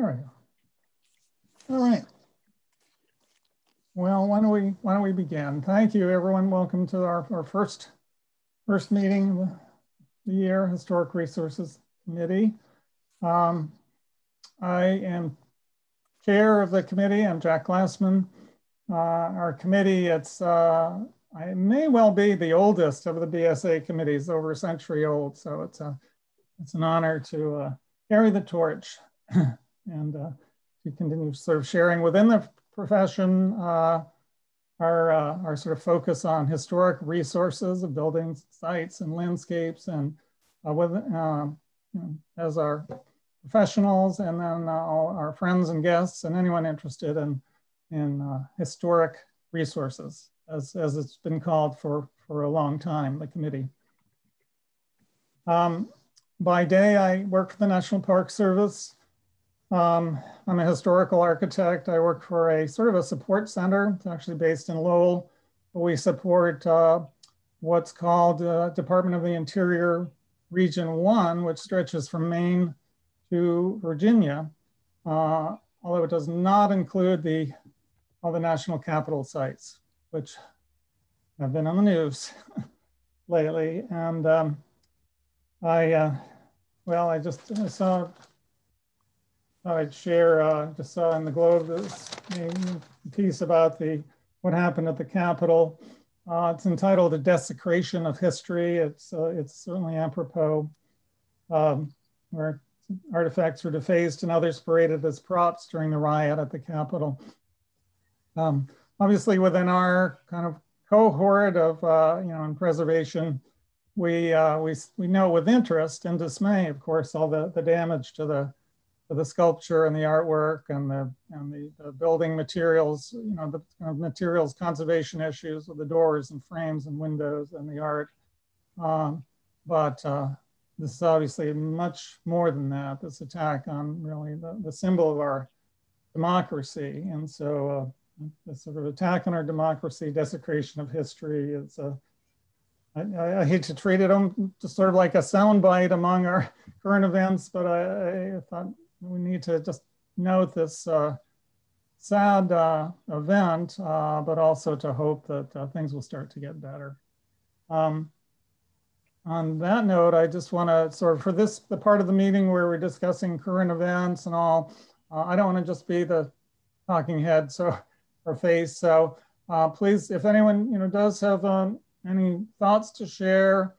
There we go. All right. Well, why don't we why don't we begin? Thank you, everyone. Welcome to our, our first first meeting of the year, Historic Resources Committee. Um, I am chair of the committee. I'm Jack Glassman. Uh, our committee, it's uh, I may well be the oldest of the BSA committees, over a century old. So it's a it's an honor to uh, carry the torch and uh, to continue sort of sharing within the profession uh, our, uh, our sort of focus on historic resources of buildings, sites, and landscapes, and uh, with, um, you know, as our professionals, and then uh, all our friends and guests, and anyone interested in, in uh, historic resources, as, as it's been called for, for a long time, the committee. Um, by day, I work for the National Park Service. Um, I'm a historical architect. I work for a sort of a support center. It's actually based in Lowell. but We support uh, what's called uh, Department of the Interior Region 1, which stretches from Maine to Virginia, uh, although it does not include the all the national capital sites, which have been on the news lately. And um, I, uh, well, I just I saw I'd share, uh, just saw in the Globe this piece about the what happened at the Capitol. Uh, it's entitled "A Desecration of History." It's uh, it's certainly apropos, um, where artifacts were defaced and others paraded as props during the riot at the Capitol. Um, obviously, within our kind of cohort of uh, you know in preservation, we uh, we we know with interest and dismay, of course, all the the damage to the the sculpture and the artwork and the and the, the, building materials, you know, the kind of materials conservation issues with the doors and frames and windows and the art. Um, but uh, this is obviously much more than that. This attack on really the, the symbol of our democracy, and so uh, this sort of attack on our democracy, desecration of history is a I, I, hate to treat it um, just sort of like a soundbite among our current events, but I, I thought we need to just note this uh, sad uh, event, uh, but also to hope that uh, things will start to get better. Um, on that note, I just want to sort of, for this, the part of the meeting where we're discussing current events and all, uh, I don't want to just be the talking head so, or face. So uh, please, if anyone, you know, does have um, any thoughts to share,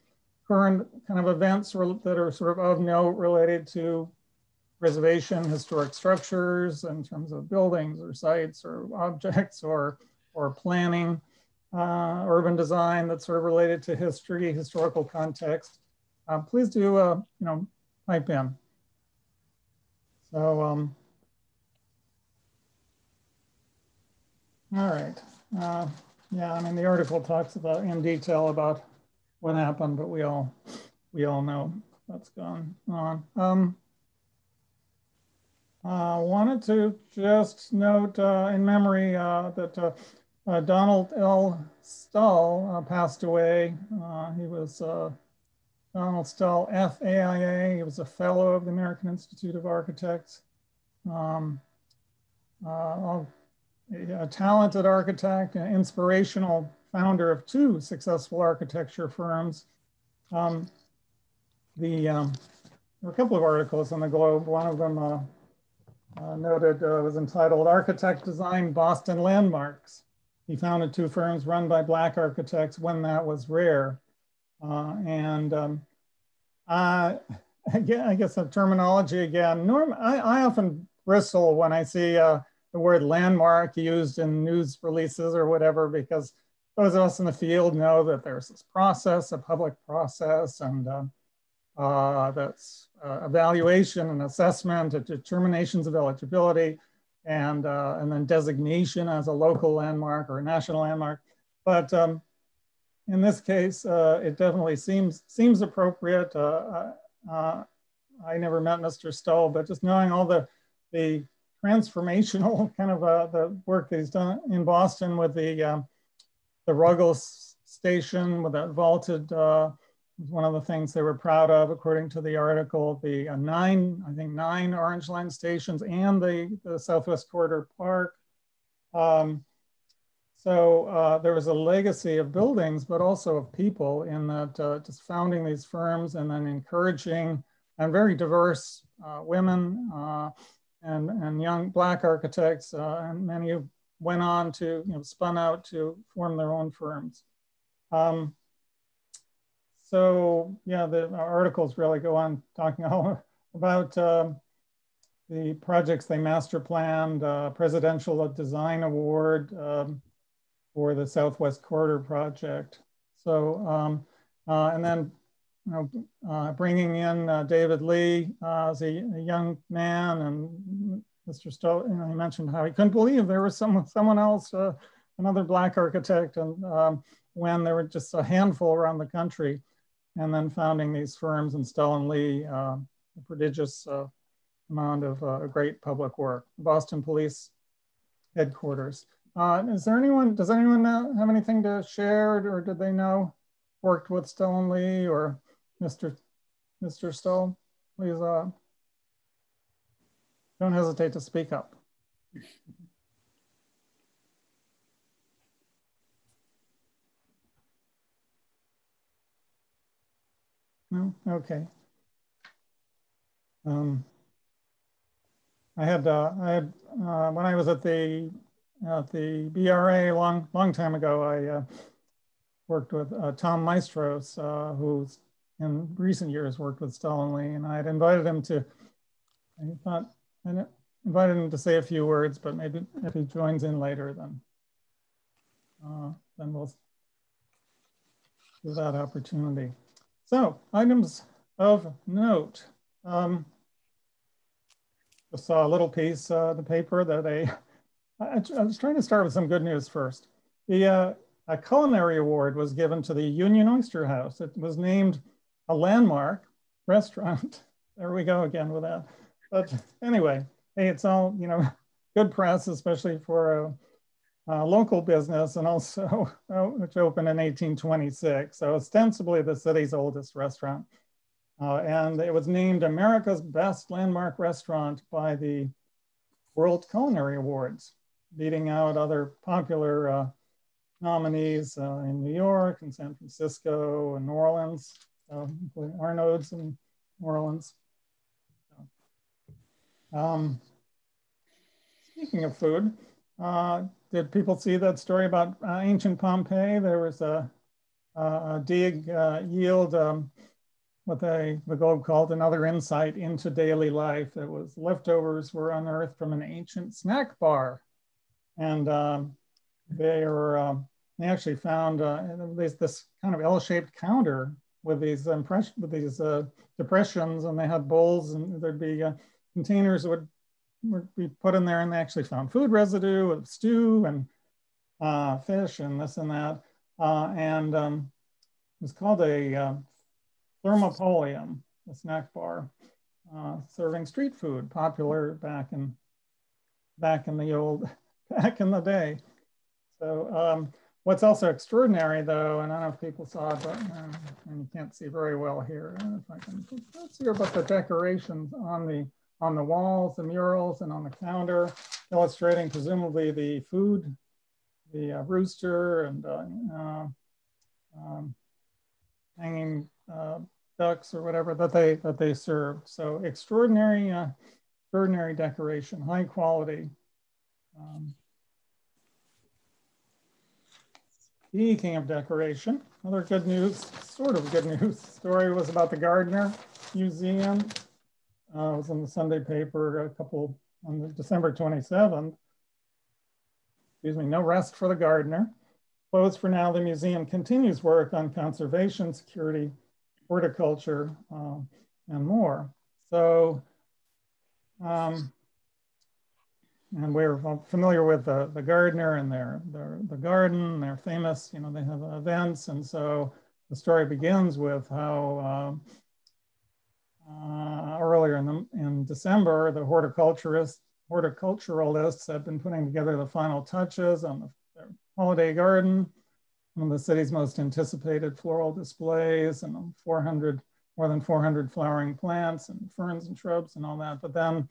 current kind of events that are sort of of note related to preservation, historic structures in terms of buildings or sites or objects or, or planning, uh, urban design that's sort of related to history, historical context, uh, please do, uh, you know, type in. So, um, all right. Uh, yeah, I mean, the article talks about in detail about what happened, but we all, we all know what's gone on. Um, I uh, wanted to just note uh, in memory uh, that uh, uh, Donald L. Uh, passed away. he was Donald Stull, FAIA. He was a fellow of the American Institute of Architects. Um, a talented architect, an inspirational founder of two successful architecture firms. Um, the, um, there were a couple of articles on the Globe. One of them uh, noted uh, was entitled Architect Design Boston Landmarks. He founded two firms run by Black architects when that was rare. Uh, and um, I, I guess the terminology again, norm, I, I often bristle when I see uh, the word landmark used in news releases or whatever, because those of us in the field know that there's this process, a public process, and um, uh, that's uh, evaluation and assessment, determinations of eligibility, and, uh, and then designation as a local landmark or a national landmark. But um, in this case, uh, it definitely seems, seems appropriate. Uh, uh, I never met Mr. Stull, but just knowing all the, the transformational kind of the work that he's done in Boston with the, um, the Ruggles station with that vaulted was one of the things they were proud of, according to the article, the uh, nine, I think nine Orange Line stations and the, the Southwest Corridor Park. Um, so uh, there was a legacy of buildings, but also of people in that uh, just founding these firms and then encouraging and very diverse uh, women uh, and, and young black architects, uh, and many went on to, you know, spun out to form their own firms. Um, so yeah, the articles really go on talking all about um, the projects they master planned, uh, Presidential Design Award um, for the Southwest Corridor Project. So, um, uh, and then you know, uh, bringing in uh, David Lee uh, as a, a, young man and Mr. Stull, you know, he mentioned how he couldn't believe there was some, someone else, uh, another black architect, and um, when there were just a handful around the country, and then founding these firms and Stull and Lee, uh, a prodigious uh, amount of uh, great public work. Boston Police Headquarters. Uh, is there anyone, does anyone have anything to share or did they know worked with Stull and Lee or Mr. Mr. Stull? Please uh, don't hesitate to speak up. No? Okay. Um, I had, uh, I had uh, when I was at the at the BRA long, long time ago, I uh, worked with uh, Tom Maestros, uh, who's in recent years worked with Stull and Lee, and I had invited him to, I thought I invited him to say a few words, but maybe if he joins in later, then, uh, then we'll give that opportunity. So items of note. Um, I saw a little piece, uh, the paper that I, I, I, was trying to start with some good news first. The uh, a culinary award was given to the Union Oyster House. It was named a landmark restaurant. there we go again with that. But anyway, hey, it's all, you know, good press, especially for a, a local business and also uh, which opened in 1826. So ostensibly the city's oldest restaurant. Uh, and it was named America's Best Landmark Restaurant by the World Culinary Awards, beating out other popular uh, nominees uh, in New York and San Francisco and New Orleans, including Arnaud's in New Orleans. Um, speaking of food, uh, did people see that story about uh, ancient Pompeii? There was a, a dig uh, yield um, what they, the Globe called another insight into daily life. It was leftovers were unearthed from an ancient snack bar. And um, they were, um, they actually found uh, this, this kind of L-shaped counter with these impression, with these uh, depressions and they had bowls and there'd be uh, containers that would, be put in there and they actually found food residue of stew and uh, fish and this and that. Uh, and um, it was called a uh, thermopolium, a snack bar, uh, serving street food, popular back in back in the old back in the day. So um, what's also extraordinary, though, and I don't know if people saw it, but uh, and you can't see very well here. If I can, let's hear about the decorations on the on the walls, the murals, and on the counter, illustrating presumably the food, the uh, rooster, and uh, uh um, hanging uh, ducks or whatever that they that they served. So extraordinary, uh, extraordinary decoration, high quality. Um, speaking of decoration, another good news, sort of good news story was about the Gardner Museum. Uh, was in the Sunday paper a couple on the December 27th. Excuse me, no rest for the gardener. Closed for now, the museum continues work on conservation, security, horticulture, um, and more. So, um, and we're familiar with the, the Gardner and their, their, the garden, they're famous, you know, they have events. And so the story begins with how uh, uh, earlier in, the, in December, the horticulturists, horticulturalists have been putting together the final touches on the holiday garden one of the city's most anticipated floral displays and 400, more than 400 flowering plants and ferns and shrubs and all that. But then,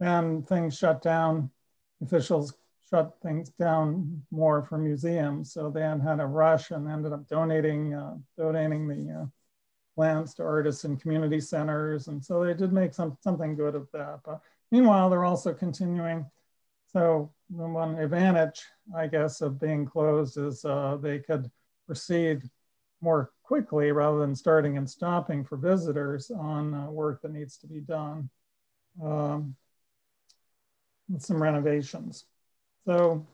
then things shut down. Officials shut things down more for museums. So they had had a rush and ended up donating, uh, donating the uh, plants to artists and community centers. And so they did make some, something good of that. But meanwhile, they're also continuing. So the one advantage, I guess, of being closed is uh, they could proceed more quickly rather than starting and stopping for visitors on uh, work that needs to be done um, with some renovations. So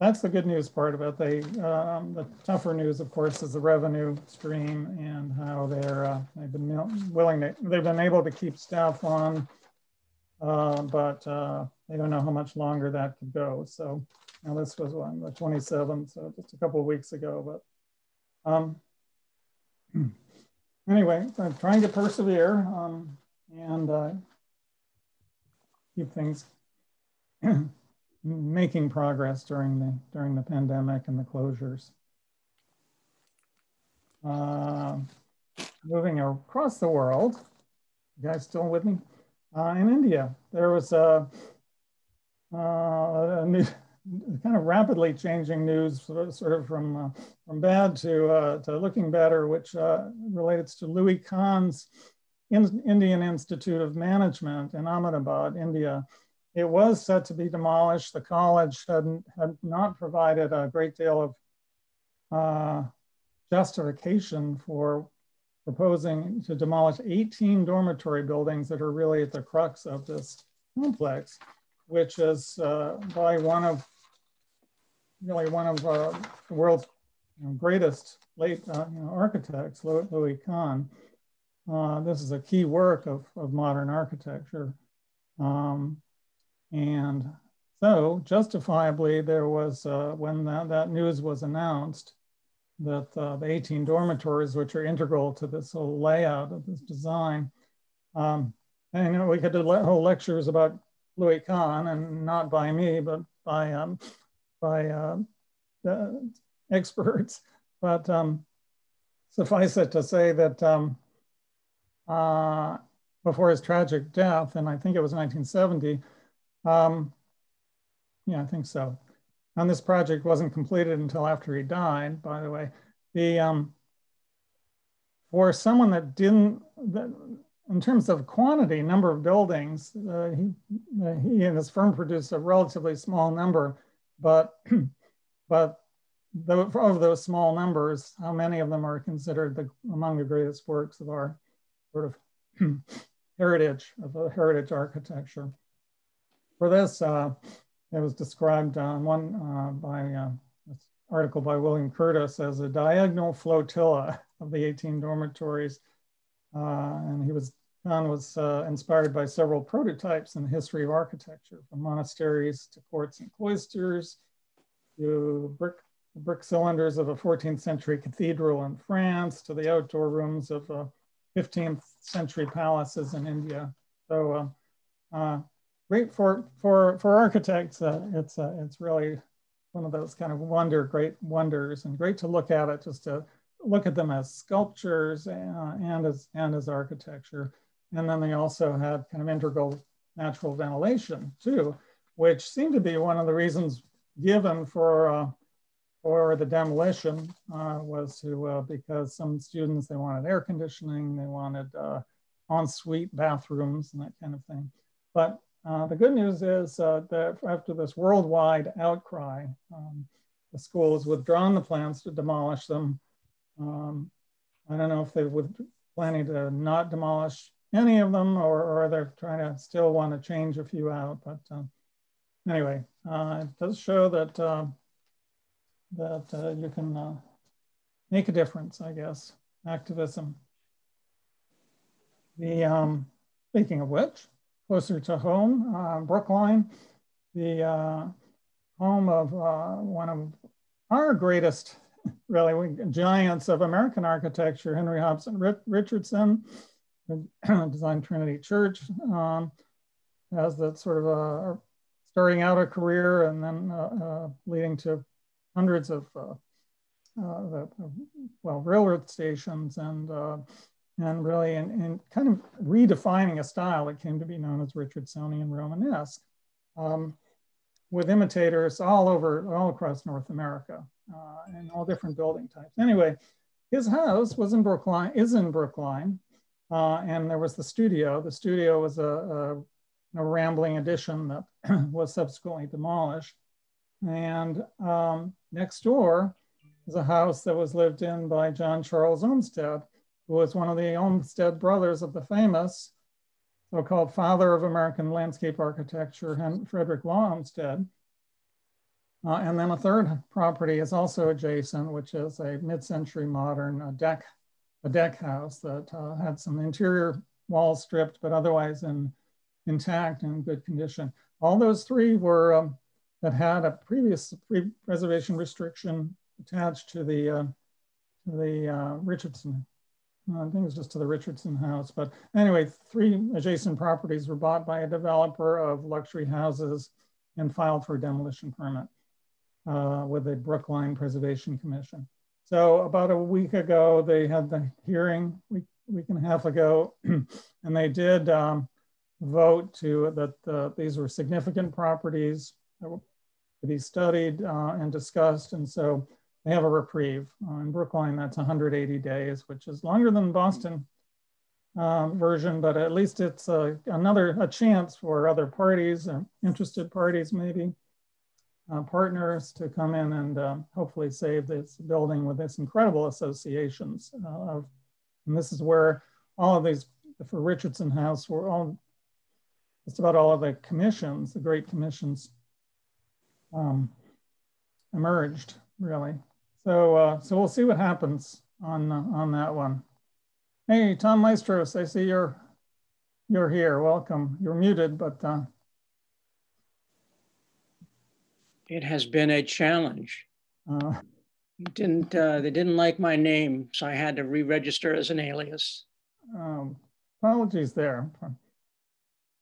that's the good news part about they, um, the tougher news, of course, is the revenue stream and how they're, uh, they've been willing to, they've been able to keep staff on, uh, but uh, they don't know how much longer that could go. So now this was on the 27th, so just a couple of weeks ago, but um, anyway, I'm trying to persevere um, and uh, keep things making progress during the during the pandemic and the closures. Uh, moving across the world, you guys still with me? Uh, in India, there was a, uh, a new, kind of rapidly changing news, sort of from uh, from bad to uh, to looking better, which uh, relates to Louis Kahn's in Indian Institute of Management in Ahmedabad, India it was set to be demolished. The college had, had not provided a great deal of uh, justification for proposing to demolish 18 dormitory buildings that are really at the crux of this complex, which is uh, by one of, really one of uh, the world's you know, greatest late uh, you know, architects, Louis Kahn. Uh, this is a key work of, of modern architecture. Um, and so justifiably, there was, uh, when that, that news was announced, that uh, the 18 dormitories, which are integral to this whole layout of this design, um, and you know, we could do whole lectures about Louis Kahn, and not by me, but by, um, by uh, the experts. But um, suffice it to say that um, uh, before his tragic death, and I think it was 1970, um, yeah, I think so. And this project wasn't completed until after he died, by the way. The um, for someone that didn't, that, in terms of quantity, number of buildings, uh, he, uh, he and his firm produced a relatively small number, but but the, of those small numbers, how many of them are considered the, among the greatest works of our sort of heritage of heritage architecture? For this, uh, it was described on one uh, by uh, article by William Curtis as a diagonal flotilla of the 18 dormitories. Uh, and he was, Kahn was uh, inspired by several prototypes in the history of architecture, from monasteries to courts and cloisters, to brick, brick cylinders of a 14th century cathedral in France, to the outdoor rooms of 15th century palaces in India. So uh, great for for for architects. Uh, it's uh, it's really one of those kind of wonder, great wonders, and great to look at it just to look at them as sculptures uh, and as and as architecture. And then they also had kind of integral natural ventilation too, which seemed to be one of the reasons given for uh, for the demolition uh, was to uh, because some students they wanted air conditioning, they wanted uh, ensuite bathrooms and that kind of thing. But uh, the good news is uh, that after this worldwide outcry, um, the school has withdrawn the plans to demolish them. Um, I don't know if they were planning to not demolish any of them or, or they're trying to still want to change a few out. But uh, anyway, uh, it does show that, uh, that uh, you can make a difference, I guess, activism. The, um, speaking of which, closer to home, uh, Brookline, the uh, home of uh, one of our greatest, really, giants of American architecture, Henry Hobson Richardson, who designed Trinity Church, um, as that sort of a starting out a career and then uh, uh, leading to hundreds of uh, uh, the, well, railroad stations and, uh, and really in, kind of redefining a style that came to be known as Richardsonian Romanesque um, with imitators all over, all across North America uh, and all different building types. Anyway, his house was in Brookline, is in Brookline, uh, and there was the studio. The studio was a, a, a rambling addition that was subsequently demolished. And um, next door is a house that was lived in by John Charles Olmsted, who was one of the Olmsted brothers of the famous so-called father of American landscape architecture, Frederick Law Olmsted. Uh, and then a third property is also adjacent, which is a mid-century modern uh, deck, a deck house that uh, had some interior walls stripped, but otherwise in, intact and good condition. All those three were um, that had a previous pre-preservation restriction attached to the uh, to the uh, Richardson. I think it was just to the Richardson house. But anyway, three adjacent properties were bought by a developer of luxury houses and filed for a demolition permit uh, with the Brookline Preservation Commission. So about a week ago, they had the hearing, week, week and a half ago, and they did um, vote to that uh, these were significant properties that to be studied uh, and discussed. And so they have a reprieve. Uh, in Brookline, that's 180 days, which is longer than Boston uh, version, but at least it's a, another a chance for other parties, uh, interested parties maybe, uh, partners to come in and uh, hopefully save this building with this incredible associations uh, of, and this is where all of these, for Richardson House, were all, just about all of the commissions, the great commissions um, emerged really. So, uh, so we'll see what happens on uh, on that one. Hey, Tom Maestros, I see you're you're here. Welcome. You're muted, but uh... it has been a challenge. Uh, didn't uh, they didn't like my name, so I had to re-register as an alias. Um, apologies there.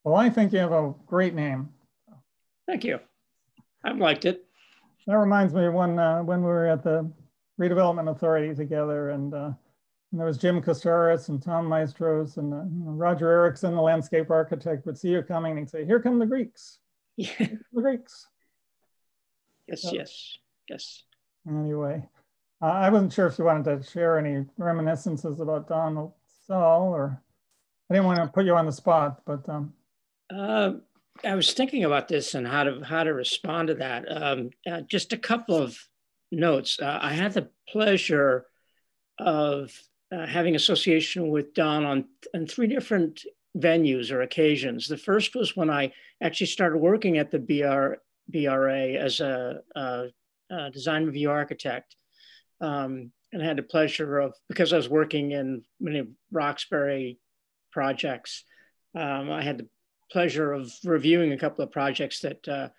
Well, I think you have a great name. Thank you. I've liked it that reminds me when uh, when we were at the redevelopment authority together and, uh, and there was Jim Kostaras and Tom Maestros and uh, Roger Erickson, the landscape architect, would see you coming and say, "Here come the Greeks." Yeah. The Greeks. Yes, so, yes, yes. Anyway, uh, I wasn't sure if you wanted to share any reminiscences about Donald Stull, or I didn't want to put you on the spot, but. Um, uh, I was thinking about this and how to how to respond to that. Um, uh, just a couple of notes. Uh, I had the pleasure of uh, having association with Don on, on three different venues or occasions. The first was when I actually started working at the BR, BRA as a, a, a design review architect. Um, and I had the pleasure of, because I was working in many Roxbury projects, um, I had the pleasure of reviewing a couple of projects that uh,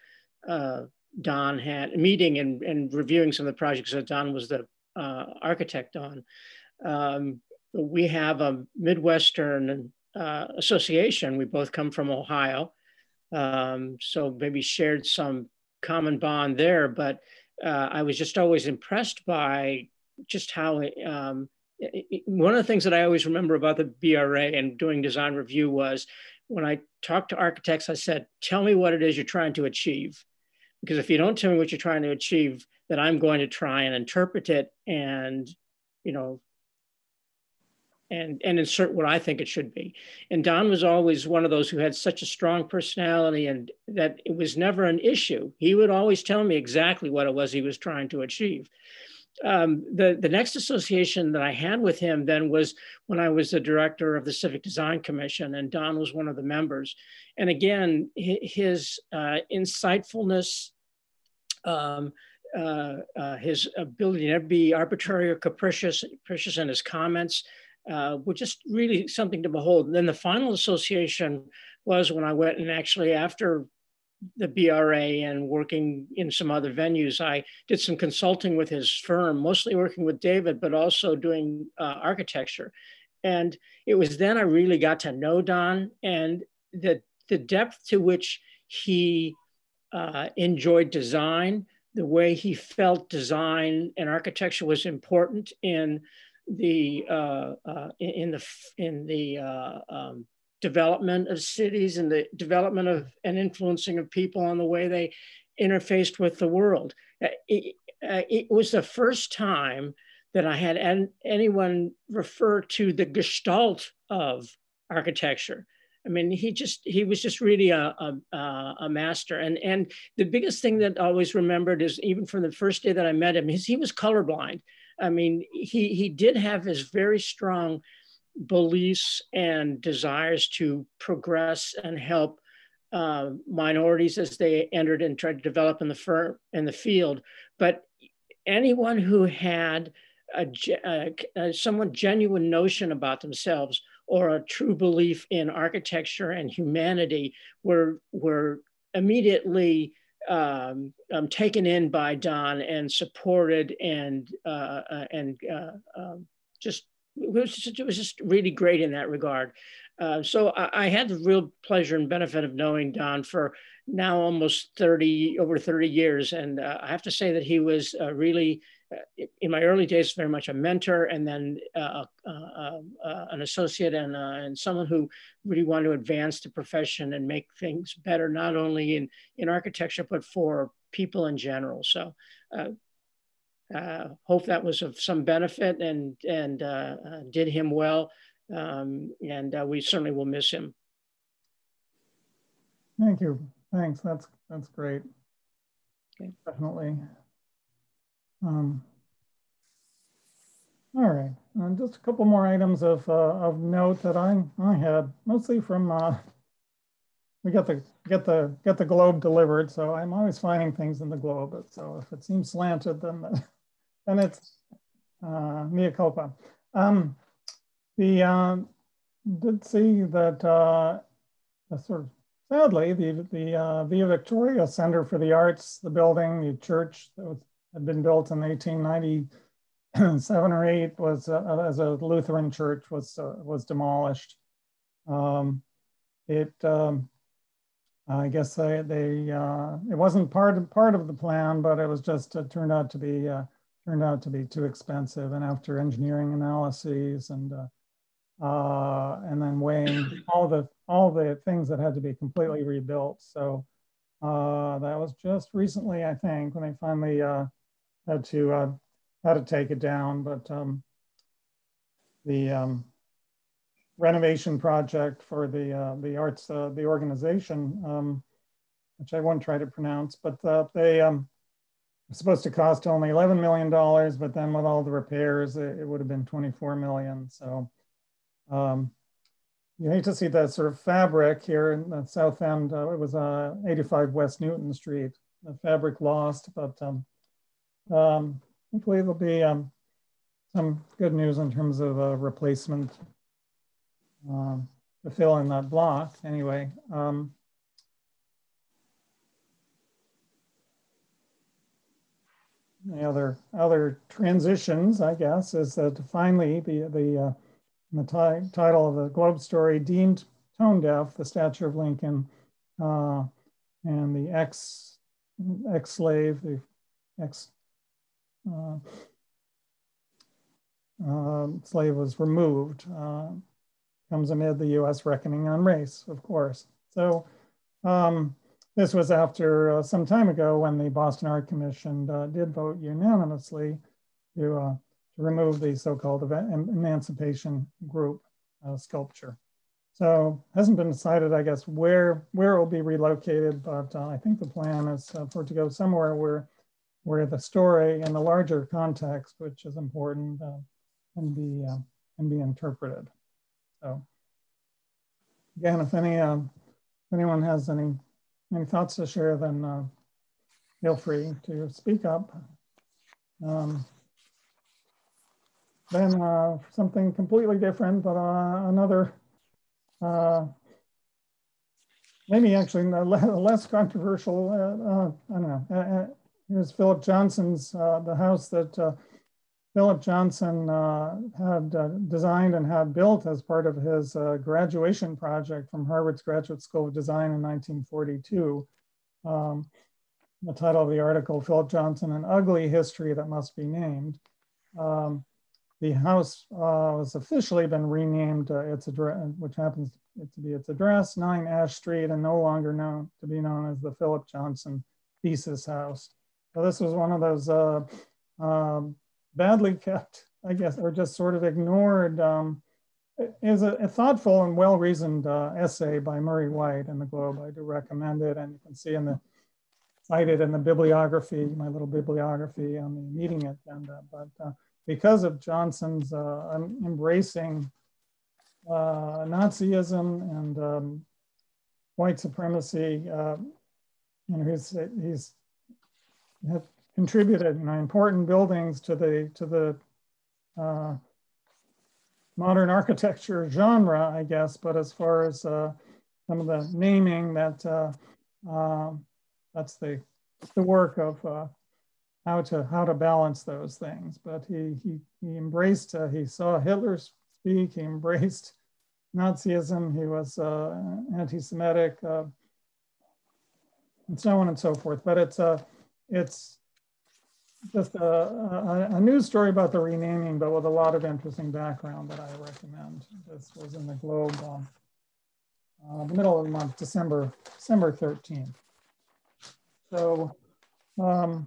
uh, Don had, meeting and, and reviewing some of the projects that Don was the uh, architect on. Um, we have a Midwestern uh, association. We both come from Ohio. Um, so maybe shared some common bond there, but uh, I was just always impressed by just how um, one of the things that I always remember about the BRA and doing design review was when I talked to architects, I said, tell me what it is you're trying to achieve. Because if you don't tell me what you're trying to achieve, then I'm going to try and interpret it and, you know, and, and insert what I think it should be. And Don was always one of those who had such a strong personality and that it was never an issue. He would always tell me exactly what it was he was trying to achieve um, the, the next association that I had with him then was when I was the director of the Civic Design Commission, and Don was one of the members. And again, his uh, insightfulness, um, uh, uh, his ability to never be arbitrary or capricious, capricious in his comments, uh, were just really something to behold. And then the final association was when I went and actually after the BRA and working in some other venues. I did some consulting with his firm, mostly working with David, but also doing uh, architecture. And it was then I really got to know Don and the, the depth to which he uh, enjoyed design, the way he felt design and architecture was important in the uh, uh, in the in the uh, um, development of cities and the development of and influencing of people on the way they interfaced with the world. Uh, it, uh, it was the first time that I had an, anyone refer to the gestalt of architecture. I mean, he just he was just really a, a, a master. And and the biggest thing that I always remembered is even from the first day that I met him, is he was colorblind. I mean, he he did have his very strong beliefs and desires to progress and help uh, minorities as they entered and tried to develop in the firm in the field. But anyone who had a, a, a somewhat genuine notion about themselves or a true belief in architecture and humanity were, were immediately um, um, taken in by Don and supported and, uh, uh, and uh, um, just it was, just, it was just really great in that regard. Uh, so I, I, had the real pleasure and benefit of knowing Don for now almost 30, over 30 years. And uh, I have to say that he was uh, really uh, in my early days, very much a mentor, and then uh, an associate and, uh, and someone who really wanted to advance the profession and make things better, not only in, in architecture, but for people in general. So hope that was of some benefit and, and did him well. Um, and we certainly will miss him. Thank you. Thanks. That's, that's great. Okay. Definitely. Um, all right, uh, just a couple more items of, uh, of note that I, I had, mostly from, uh, we get the, get, the, get the globe delivered, so I'm always finding things in the globe. So if it seems slanted, then, then it's uh, mea culpa. Um, the, uh, did see that uh, sort of sadly, the, the uh, Villa Victoria Center for the Arts, the building, the church that was had been built in 1897 or eight was uh, as a Lutheran church was uh, was demolished. Um, it um, I guess they, they uh, it wasn't part of part of the plan, but it was just it turned out to be uh, turned out to be too expensive. And after engineering analyses and uh, uh, and then weighing all the all the things that had to be completely rebuilt, so that was just recently, I think, when they finally had to uh, had to take it down, but um, the um, renovation project for the uh, the arts uh, the organization, um, which I won't try to pronounce, but uh, they were supposed to cost only eleven million dollars, but then with all the repairs, it, it would have been twenty four million. So um, you hate to see that sort of fabric here in the south end. Uh, it was uh, 85 West Newton Street. The fabric lost, but um, um, hopefully there'll be um, some good news in terms of a replacement um, to fill in that block anyway. Um, the other other transitions, I guess, is that finally the the uh, the title of the Globe story deemed tone deaf, the statue of Lincoln, uh, and the ex ex slave, the ex uh, um, slave was removed uh, comes amid the US reckoning on race, of course. So um, this was after uh, some time ago when the Boston Art Commission uh, did vote unanimously to, uh, to remove the so-called emancipation group uh, sculpture. So hasn't been decided, I guess, where, where it will be relocated, but I think the plan is for it to go somewhere where where the story and the larger context, which is important, uh, can be uh, can be interpreted. So again, if any uh, anyone has any any thoughts to share, then uh, feel free to speak up. Um, then uh, something completely different, but uh, another maybe actually less controversial. I don't know Here's Philip Johnson's, uh, the house that uh, Philip Johnson uh, had uh, designed and had built as part of his uh, graduation project from Harvard's Graduate School of Design in 1942. Um, the title of the article, Philip Johnson, An Ugly History That Must Be Named. Um, the house uh, was officially been renamed uh, its address, which happens to be its address, 9 Ash Street, and no longer known to be known as the Philip Johnson Thesis House. So this was one of those uh, um, badly kept, I guess, or just sort of ignored. Um, is a, a, thoughtful and well-reasoned uh, essay by Murray Whyte in the Globe. I do recommend it, and you can see in the cited in the bibliography, my little bibliography on the meeting agenda. But uh, because of Johnson's uh, embracing uh, Nazism and um, white supremacy, uh, you know, he's he's contributed you know, important buildings to the to the uh, modern architecture genre, I guess. But as far as uh, some of the naming, that uh, um, that's the the work of how to how to balance those things. But he he he embraced. Uh, he saw Hitler speak. He embraced Nazism. He was uh, anti-Semitic, uh, and so on and so forth. But it's a uh, it's just a, a, a, news story about the renaming, but with a lot of interesting background that I recommend. This was in the Globe um, uh, the middle of the month, December December 13th. So. Um,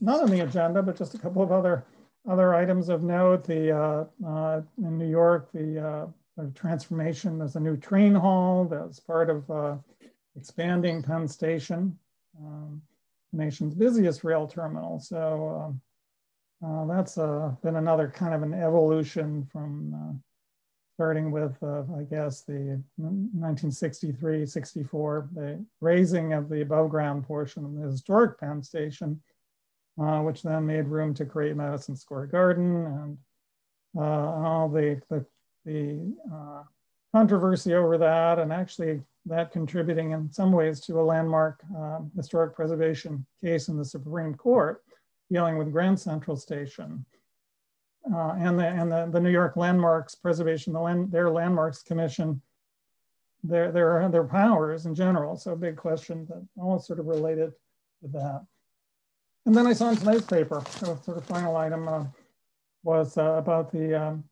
not on the agenda, but just a couple of other other items of note. The uh, uh, in New York, the uh, transformation. There's a new train hall that's part of uh, expanding Penn Station, um, nation's busiest rail terminal. So um, uh, that's uh, been another kind of an evolution from starting with, I guess, the 1963, 64, the raising of the above ground portion of the historic Penn Station uh, which then made room to create Madison Square Garden and uh, all the, the, the uh, controversy over that, and actually that contributing in some ways to a landmark um, historic preservation case in the Supreme Court dealing with Grand Central Station. Uh, and the, and the, the New York Landmarks Preservation, the land, their Landmarks Commission, their, their, their powers in general. So a big question that all sort of related to that. And then I saw in tonight's paper, so sort of final item uh, was uh, about the um,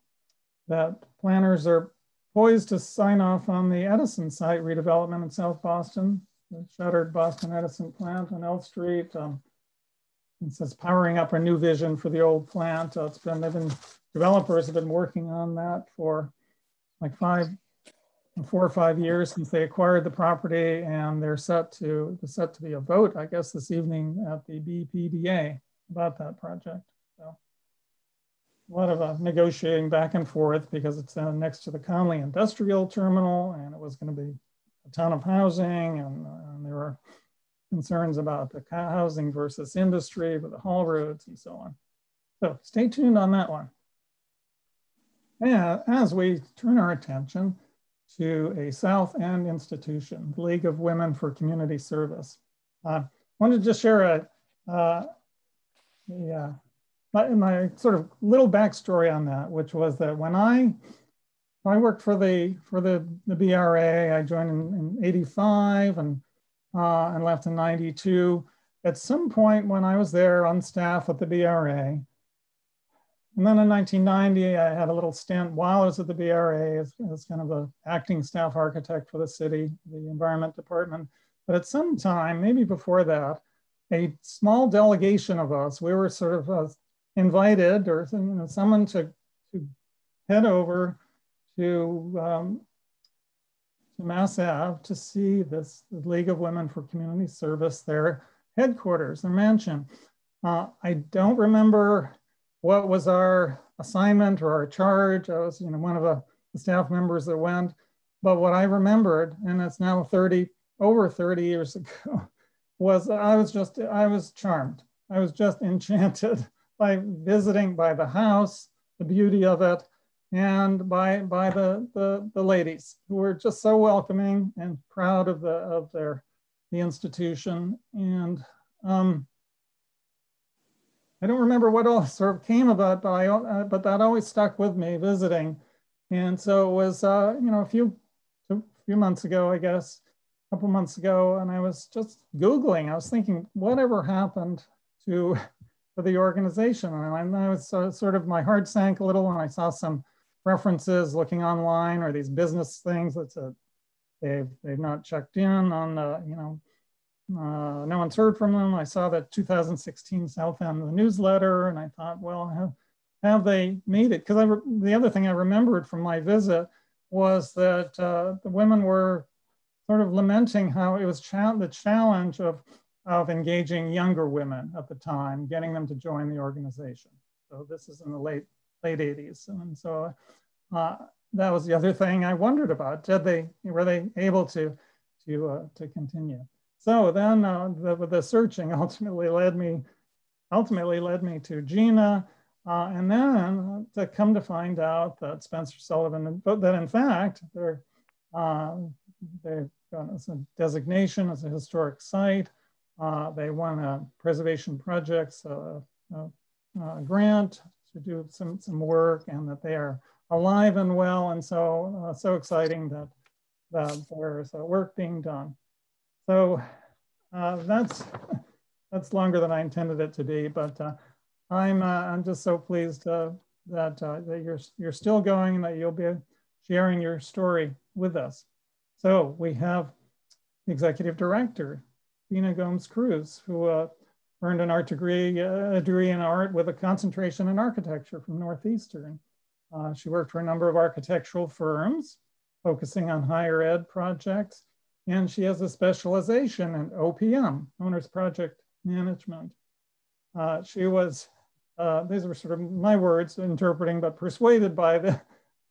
that planners are poised to sign off on the Edison site redevelopment in South Boston, the shuttered Boston Edison plant on L Street. Um, it says powering up a new vision for the old plant. Uh, it's been, they've been, developers have been working on that for like five, four or five years since they acquired the property and they're set to set to be a vote, I guess, this evening at the BPDA about that project. A lot of uh, negotiating back and forth because it's uh, next to the Conley Industrial Terminal and it was going to be a ton of housing and, uh, and there were concerns about the housing versus industry with the haul roads and so on. So stay tuned on that one. And as we turn our attention to a South End institution, the League of Women for Community Service. I uh, wanted to just share a, uh, yeah, my, my sort of little backstory on that, which was that when I I worked for the for the, the BRA, I joined in, in 85 and uh, and left in 92. At some point when I was there on staff at the BRA, and then in 1990, I had a little stint while I was at the BRA as, as kind of an acting staff architect for the city, the environment department. But at some time, maybe before that, a small delegation of us, we were sort of uh, invited or you know, someone to, to head over to, um, to Mass Ave to see this League of Women for Community Service, their headquarters, their mansion. Uh, I don't remember what was our assignment or our charge. I was, you know, one of the, the staff members that went. But what I remembered, and it's now 30, over 30 years ago, was I was just, I was charmed. I was just enchanted by visiting, by the house, the beauty of it, and by by the, the the ladies who were just so welcoming and proud of the of their the institution and um, I don't remember what all sort of came about, but I uh, but that always stuck with me visiting, and so it was uh, you know a few a few months ago, I guess. A couple months ago and I was just Googling, I was thinking, whatever happened to, to the organization? And I was uh, sort of, my heart sank a little when I saw some references looking online or these business things that said they've, they've not checked in on the, you know, uh, no one's heard from them. I saw that 2016 South End the newsletter and I thought, well, have, have they made it? Because the other thing I remembered from my visit was that uh, the women were sort of lamenting how it was the challenge of, of engaging younger women at the time, getting them to join the organization. So this is in the late, late 80s. And so uh, that was the other thing I wondered about. Did they, were they able to, to, uh, to continue? So then uh, the, the searching ultimately led me, ultimately led me to Gina, uh, and then to come to find out that Spencer Sullivan, that in fact, they're, uh, They've got a designation as a historic site. Uh, they won a preservation projects uh, uh, uh, grant to do some, some work and that they are alive and well. And so, uh, so exciting that, that there's work being done. So that's, that's longer than I intended it to be, but I'm, I'm just so pleased that, that you're, you're still going and that you'll be sharing your story with us. So we have the executive director, Gina Gomes Cruz, who uh, earned an art degree, uh, a degree in art with a concentration in architecture from Northeastern. Uh, she worked for a number of architectural firms, focusing on higher ed projects, and she has a specialization in OPM, Owner's Project Management. Uh, she was, these were sort of my words interpreting, but persuaded by the,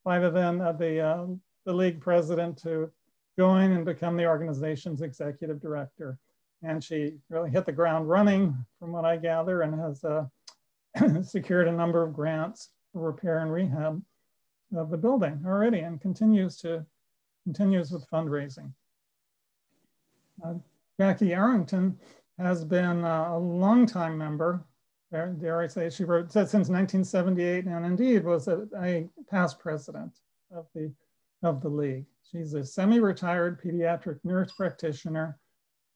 by the then the, the league president to join and become the organization's executive director. And she really hit the ground running from what I gather and has uh, secured a number of grants for repair and rehab of the building already and continues to continues with fundraising. Uh, Jackie Arrington has been uh, a longtime member, dare I say, she wrote since 1978 and indeed was a, a past president of the, of the league. She's a semi-retired pediatric nurse practitioner,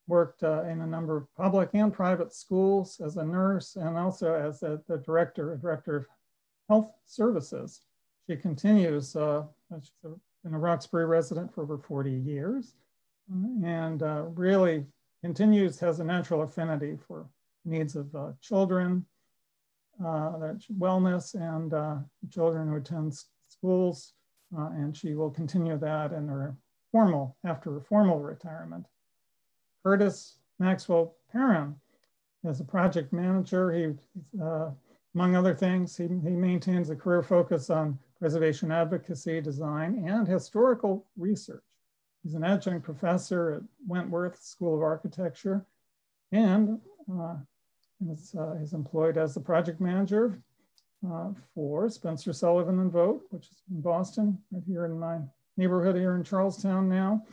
worked uh, in a number of public and private schools as a nurse and also as a, the director, director of health services. She continues, uh, she's been a Roxbury resident for over 40 years and uh, really continues, has a natural affinity for needs of uh, children, uh, wellness and uh, children who attend schools uh, and she will continue that in her formal, after her formal retirement. Curtis Maxwell Perrin is a project manager. He, uh, among other things, he, he maintains a career focus on preservation advocacy, design, and historical research. He's an adjunct professor at Wentworth School of Architecture and uh, is, uh, is employed as the project manager uh, for Spencer Sullivan and Vogt, which is in Boston, right here in my neighborhood here in Charlestown now.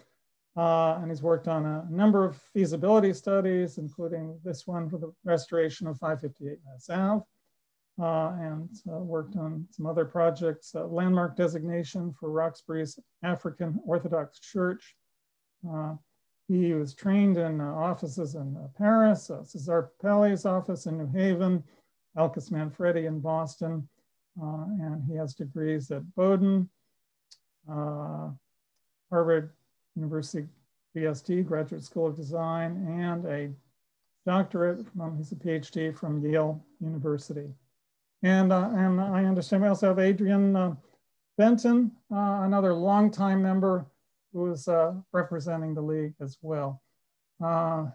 Uh, and he's worked on a number of feasibility studies, including this one for the restoration of 558 Mass Ave, uh, and uh, worked on some other projects, uh, landmark designation for Roxbury's African Orthodox Church. Uh, he was trained in uh, offices in Paris, Cesar Pelli's office in New Haven, Elkus Manfredi in Boston, and he has degrees at Bowdoin, Harvard University GSD, Graduate School of Design, and a doctorate from, he's a PhD from Yale University. And, uh, and I understand we also have Adrian uh, Benton, uh, another longtime member who is uh, representing the league as well. Uh,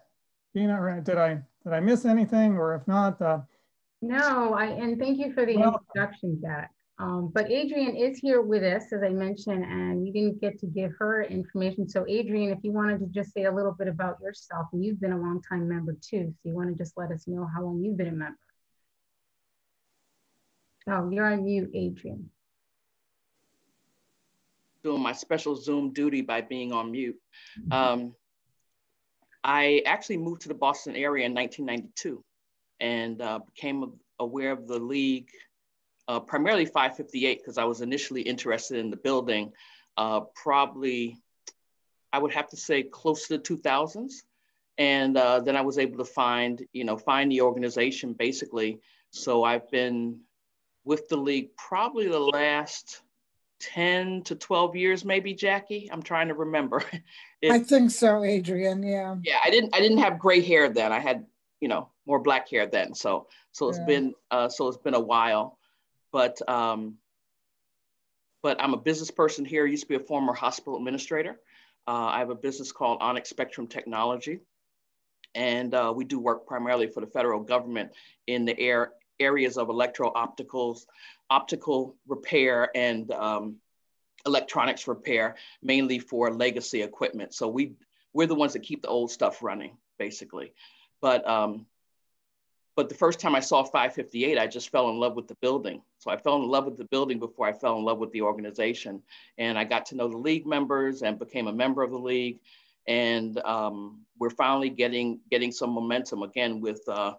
Gina, did I, did I miss anything? Or if not, no, I and thank you for the well, introduction, Jack. Um, but Adrian is here with us, as I mentioned, and we didn't get to give her information. So Adrian, if you wanted to just say a little bit about yourself, and you've been a long time member too, so you want to just let us know how long you've been a member. Oh, you're on mute, Adrian. Doing my special Zoom duty by being on mute. Mm-hmm. Um, I actually moved to the Boston area in 1992 and uh, became aware of the league, uh, primarily 558, because I was initially interested in the building, uh, probably I would have to say close to the 2000s. And uh, then I was able to find, you know, find the organization basically. So I've been with the league probably the last 10 to 12 years, maybe Jackie. I'm trying to remember. it, I think so, Adrian. Yeah. Yeah, I didn't I didn't have gray hair then. I had, you know, more black hair then. So so it's yeah. been uh, so it's been a while. But um, but I'm a business person here. I used to be a former hospital administrator. Uh, I have a business called Onyx Spectrum Technology. And uh, we do work primarily for the federal government in the air areas of electro-opticals, optical repair and um, electronics repair, mainly for legacy equipment. So we, we're the ones that keep the old stuff running, basically. But um, but the first time I saw 558, I just fell in love with the building. So I fell in love with the building before I fell in love with the organization. And I got to know the league members and became a member of the league. And um, we're finally getting getting some momentum again with uh,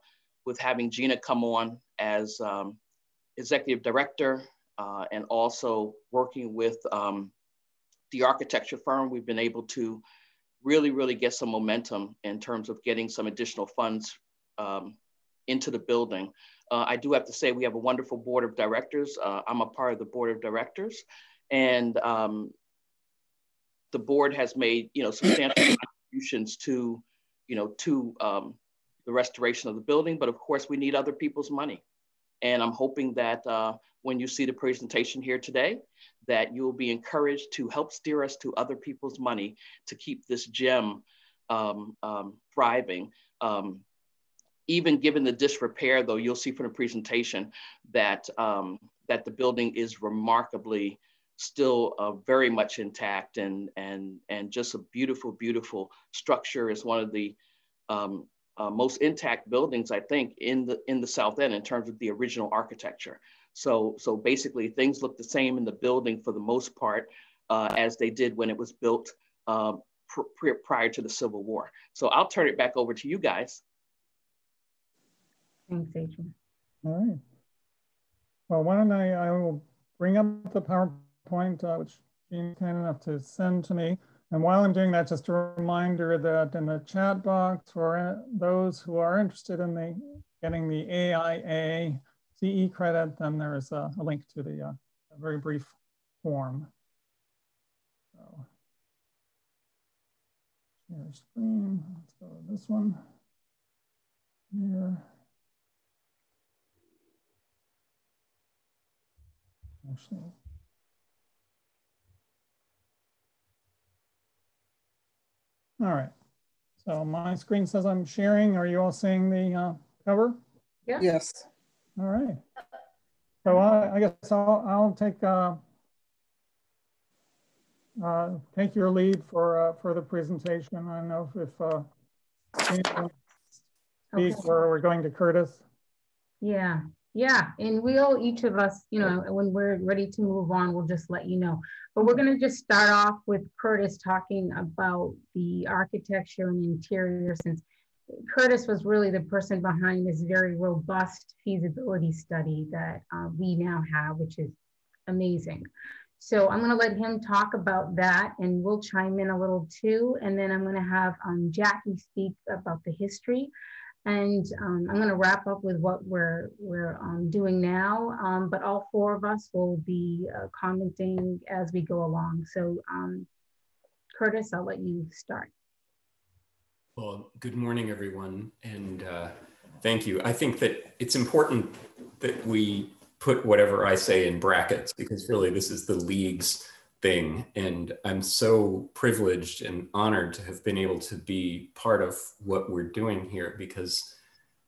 with having Gina come on as um, executive director uh, and also working with um, the architecture firm. We've been able to really, really get some momentum in terms of getting some additional funds um, into the building. Uh, I do have to say we have a wonderful board of directors. Uh, I'm a part of the board of directors and um, the board has made, you know, substantial contributions to, you know, to um, the restoration of the building, but of course we need other people's money. And I'm hoping that uh, when you see the presentation here today, that you'll be encouraged to help steer us to other people's money to keep this gem um, um, thriving. Um, even given the disrepair, though, you'll see from the presentation that, um, that the building is remarkably still uh, very much intact and, and, and just a beautiful, beautiful structure is one of the um, uh, most intact buildings, I think, in the, in the South End in terms of the original architecture. So, so basically things look the same in the building for the most part uh, as they did when it was built uh, pr prior to the Civil War. So I'll turn it back over to you guys. Thanks, Adrian. All right. Well, why don't I, I will bring up the PowerPoint, uh, which Jean's kind enough to send to me. And while I'm doing that, just a reminder that in the chat box for those who are interested in the getting the AIA CE credit, then there is a, a link to the uh, very brief form. So, share screen. Let's go to this one here. Actually, All right. So my screen says I'm sharing. Are you all seeing the uh, cover? Yeah. Yes. All right. So I, I guess I'll, I'll take uh, uh, take your lead for uh, for the presentation. I don't know if, if uh, speak okay. or we're going to Curtis. Yeah. Yeah, and we'll each of us, you know, when we're ready to move on, we'll just let you know. But we're going to just start off with Curtis talking about the architecture and interior, since Curtis was really the person behind this very robust feasibility study that uh, we now have, which is amazing. So I'm going to let him talk about that, and we'll chime in a little too. And then I'm going to have um, Jackie speak about the history. And um, I'm going to wrap up with what we're we're um, doing now. Um, but all four of us will be uh, commenting as we go along. So, um, Curtis, I'll let you start. Well, good morning, everyone, and uh, thank you. I think that it's important that we put whatever I say in brackets because really this is the league's thing. And I'm so privileged and honored to have been able to be part of what we're doing here because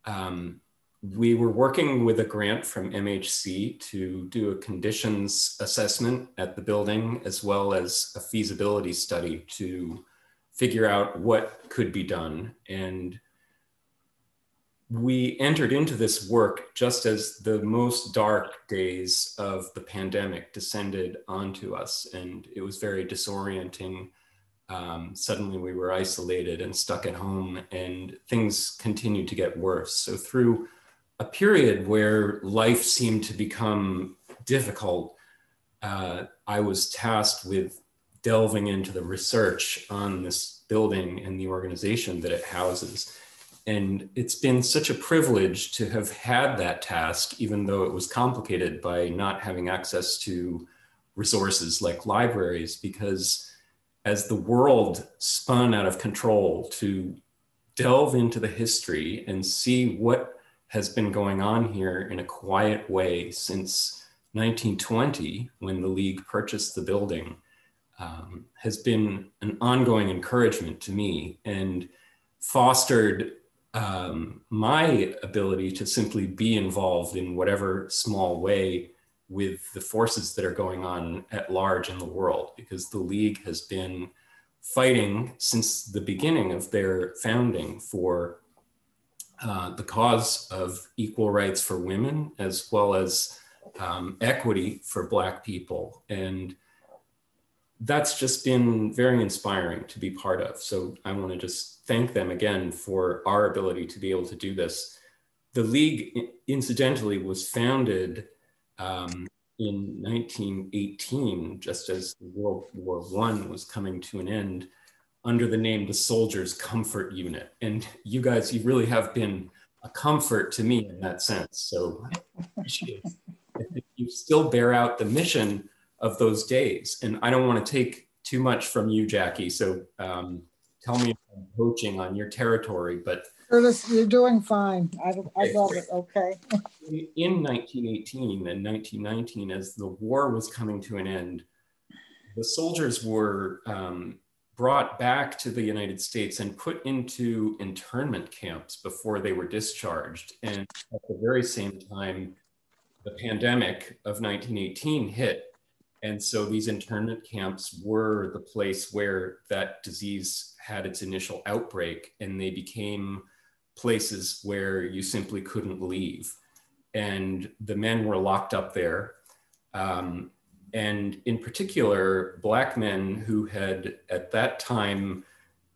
um, we were working with a grant from MHC to do a conditions assessment at the building as well as a feasibility study to figure out what could be done. And we entered into this work just as the most dark days of the pandemic descended onto us, and it was very disorienting. Um, suddenly, we were isolated and stuck at home, and things continued to get worse. So, through a period where life seemed to become difficult, uh, I was tasked with delving into the research on this building and the organization that it houses. And it's been such a privilege to have had that task, even though it was complicated by not having access to resources like libraries, because as the world spun out of control to delve into the history and see what has been going on here in a quiet way since 1920, when the League purchased the building, um, has been an ongoing encouragement to me and fostered um, my ability to simply be involved in whatever small way with the forces that are going on at large in the world, because the League has been fighting since the beginning of their founding for uh, the cause of equal rights for women as well as um, equity for Black people. And that's just been very inspiring to be part of. So I want to just thank them again for our ability to be able to do this. The League, incidentally, was founded um, in 1918, just as World War I was coming to an end, under the name the Soldiers Comfort Unit. And you guys, you really have been a comfort to me in that sense. So I appreciate. You still bear out the mission of those days. And I don't want to take too much from you, Jackie. So um, tell me if I'm poaching on your territory, but you're doing fine. I, I love it. Okay. in 1918 and 1919, as the war was coming to an end, the soldiers were um, brought back to the United States and put into internment camps before they were discharged. And at the very same time, the pandemic of 1918 hit. And so these internment camps were the place where that disease had its initial outbreak, and they became places where you simply couldn't leave. And the men were locked up there. Um, and in particular, Black men who had at that time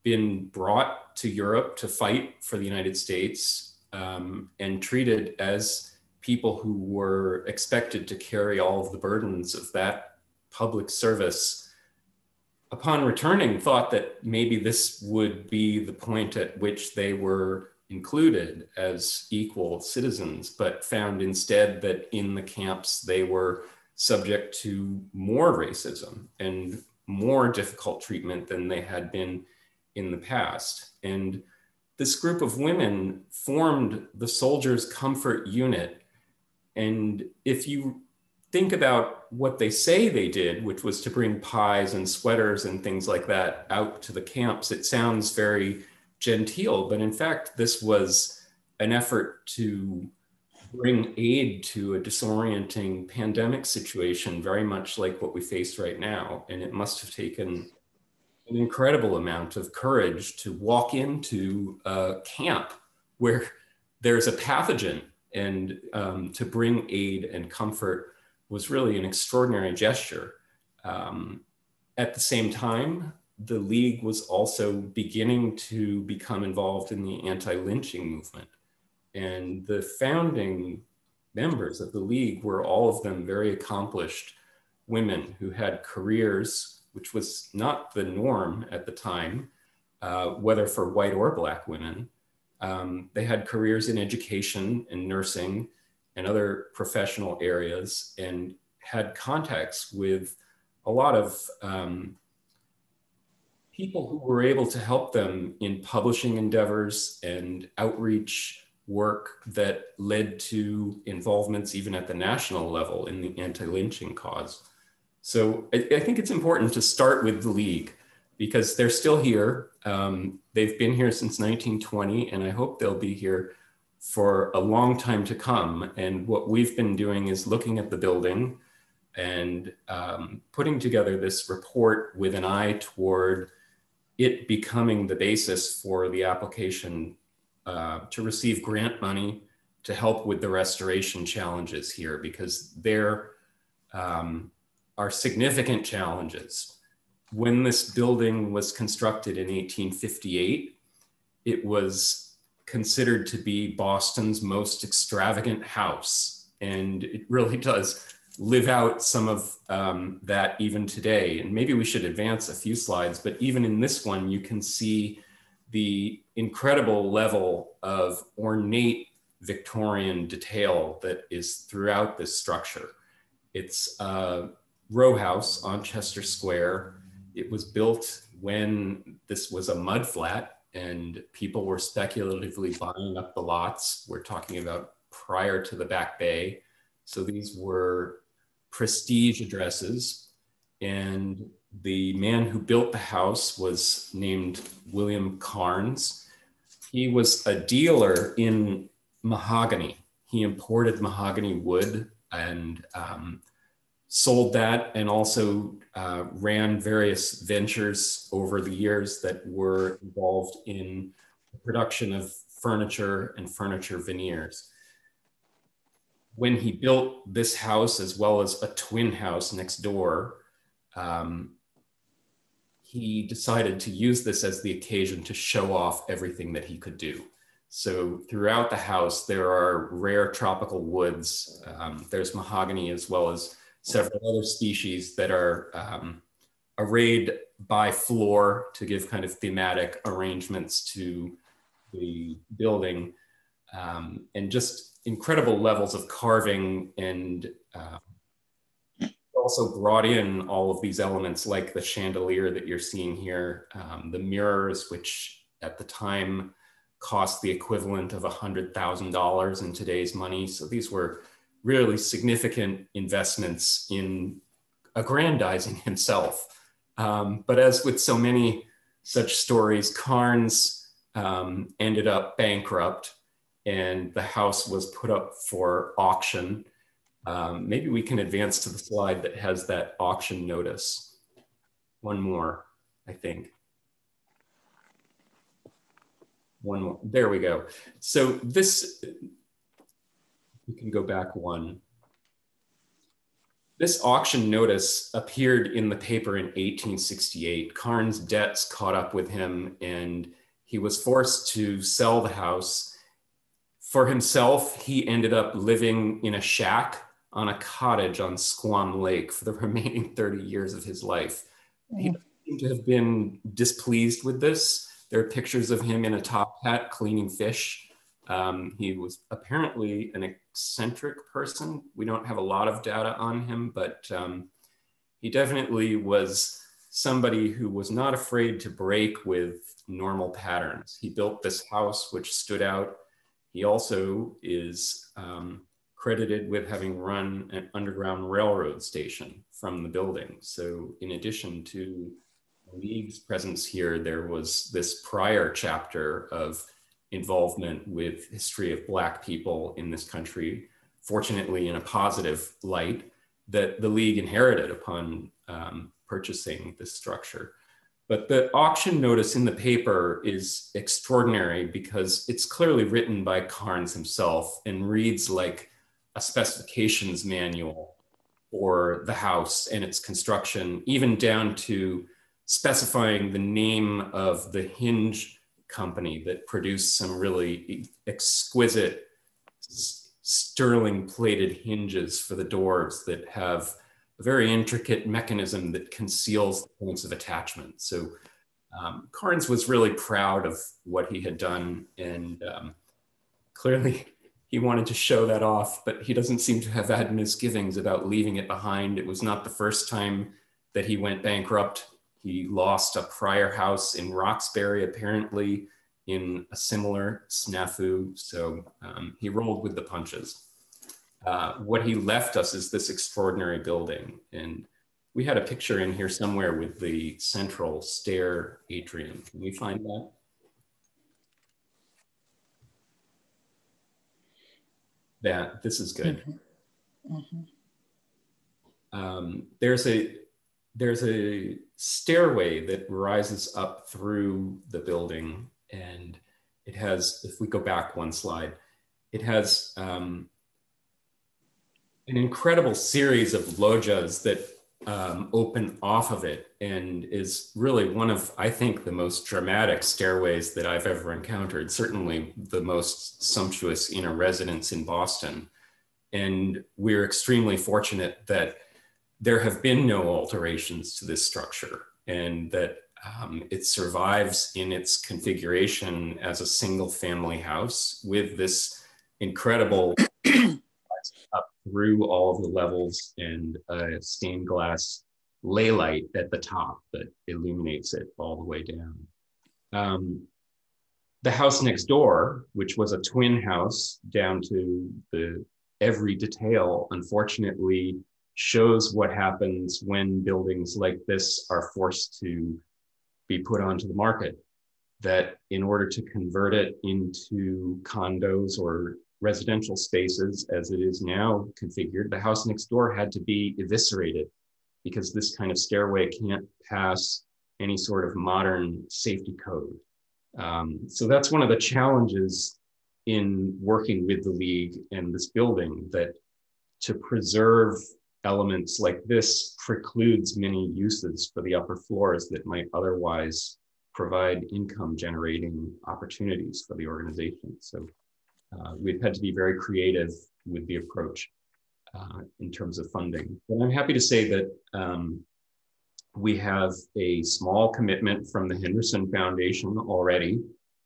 been brought to Europe to fight for the United States um, and treated as people who were expected to carry all of the burdens of that public service, upon returning, thought that maybe this would be the point at which they were included as equal citizens, but found instead that in the camps they were subject to more racism and more difficult treatment than they had been in the past. And this group of women formed the Soldiers Comfort Unit. And if you think about what they say they did, which was to bring pies and sweaters and things like that out to the camps, it sounds very genteel. But in fact, this was an effort to bring aid to a disorienting pandemic situation, very much like what we face right now. And it must have taken an incredible amount of courage to walk into a camp where there's a pathogen and um, to bring aid and comfort was really an extraordinary gesture. Um, at the same time, the League was also beginning to become involved in the anti lynching movement. And the founding members of the League were all of them very accomplished women who had careers, which was not the norm at the time, uh, whether for white or Black women. Um, they had careers in education and nursing and other professional areas and had contacts with a lot of um, people who were able to help them in publishing endeavors and outreach work that led to involvements even at the national level in the anti-lynching cause. So I, I, think it's important to start with the League because they're still here. Um, they've been here since 1920, and I hope they'll be here for a long time to come. And what we've been doing is looking at the building and um, putting together this report with an eye toward it becoming the basis for the application uh, to receive grant money to help with the restoration challenges here because there um, are significant challenges. When this building was constructed in 1858, it was considered to be Boston's most extravagant house. And it really does live out some of um, that even today. And maybe we should advance a few slides, but even in this one, you can see the incredible level of ornate Victorian detail that is throughout this structure. It's a row house on Chester Square. It was built when this was a mud flat and people were speculatively buying up the lots. We're talking about prior to the Back Bay. So these were prestige addresses. And the man who built the house was named William Carnes. He was a dealer in mahogany. He imported mahogany wood and um, sold that and also uh, ran various ventures over the years that were involved in the production of furniture and furniture veneers. When he built this house, as well as a twin house next door, um, he decided to use this as the occasion to show off everything that he could do. So throughout the house, there are rare tropical woods. Um, there's mahogany as well as several other species that are um, arrayed by floor to give kind of thematic arrangements to the building um, and just incredible levels of carving and uh, also brought in all of these elements like the chandelier that you're seeing here, um, the mirrors, which at the time cost the equivalent of $100,000 in today's money. So these were really significant investments in aggrandizing himself. Um, but as with so many such stories, Carnes um, ended up bankrupt and the house was put up for auction. Um, maybe we can advance to the slide that has that auction notice. One more, I think. One more, there we go. So this, you can go back one. This auction notice appeared in the paper in 1868. Carnes' debts caught up with him and he was forced to sell the house. For himself, he ended up living in a shack on a cottage on Squam Lake for the remaining 30 years of his life. He seemed to have been displeased with this. There are pictures of him in a top hat cleaning fish. Um, he was apparently an eccentric person. We don't have a lot of data on him, but um, he definitely was somebody who was not afraid to break with normal patterns. He built this house which stood out. He also is um, credited with having run an underground railroad station from the building. So in addition to League's presence here, there was this prior chapter of involvement with history of black people in this country, fortunately in a positive light that the league inherited upon um, purchasing this structure. But the auction notice in the paper is extraordinary because it's clearly written by Carnes himself and reads like a specifications manual for the house and its construction, even down to specifying the name of the hinge company that produced some really exquisite sterling plated hinges for the doors that have a very intricate mechanism that conceals the points of attachment. So um, Carnes was really proud of what he had done and um, clearly he wanted to show that off, but he doesn't seem to have had misgivings about leaving it behind. It was not the first time that he went bankrupt. He lost a prior house in Roxbury, apparently, in a similar snafu. So um, he rolled with the punches. Uh, what he left us is this extraordinary building. And we had a picture in here somewhere with the central stair atrium. Can we find that? That this is good. Mm -hmm. Mm -hmm. Um, there's a there's a stairway that rises up through the building and it has, if we go back one slide, it has um, an incredible series of loggias that um, open off of it and is really one of, I think, the most dramatic stairways that I've ever encountered, certainly the most sumptuous in a residence in Boston. And we're extremely fortunate that there have been no alterations to this structure and that um, it survives in its configuration as a single family house with this incredible up through all the levels and a stained glass laylight at the top that illuminates it all the way down. Um, the house next door, which was a twin house down to the every detail, unfortunately shows what happens when buildings like this are forced to be put onto the market. That in order to convert it into condos or residential spaces as it is now configured, the house next door had to be eviscerated because this kind of stairway can't pass any sort of modern safety code. Um, so that's one of the challenges in working with the league and this building that to preserve elements like this precludes many uses for the upper floors that might otherwise provide income generating opportunities for the organization. So uh, we've had to be very creative with the approach uh, in terms of funding. But I'm happy to say that um, we have a small commitment from the Henderson Foundation already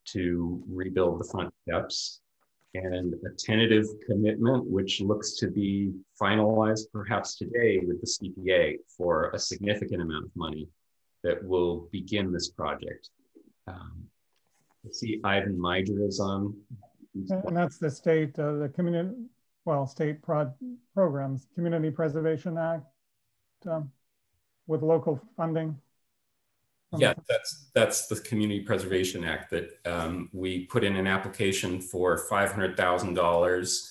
to rebuild the front steps and a tentative commitment, which looks to be finalized perhaps today with the CPA for a significant amount of money that will begin this project. Um, let's see, Ivan Meidger is on. And that's the state, uh, the community, well, state programs, Community Preservation Act um, with local funding. Yeah, that's that's the Community Preservation Act that um, we put in an application for five hundred thousand dollars,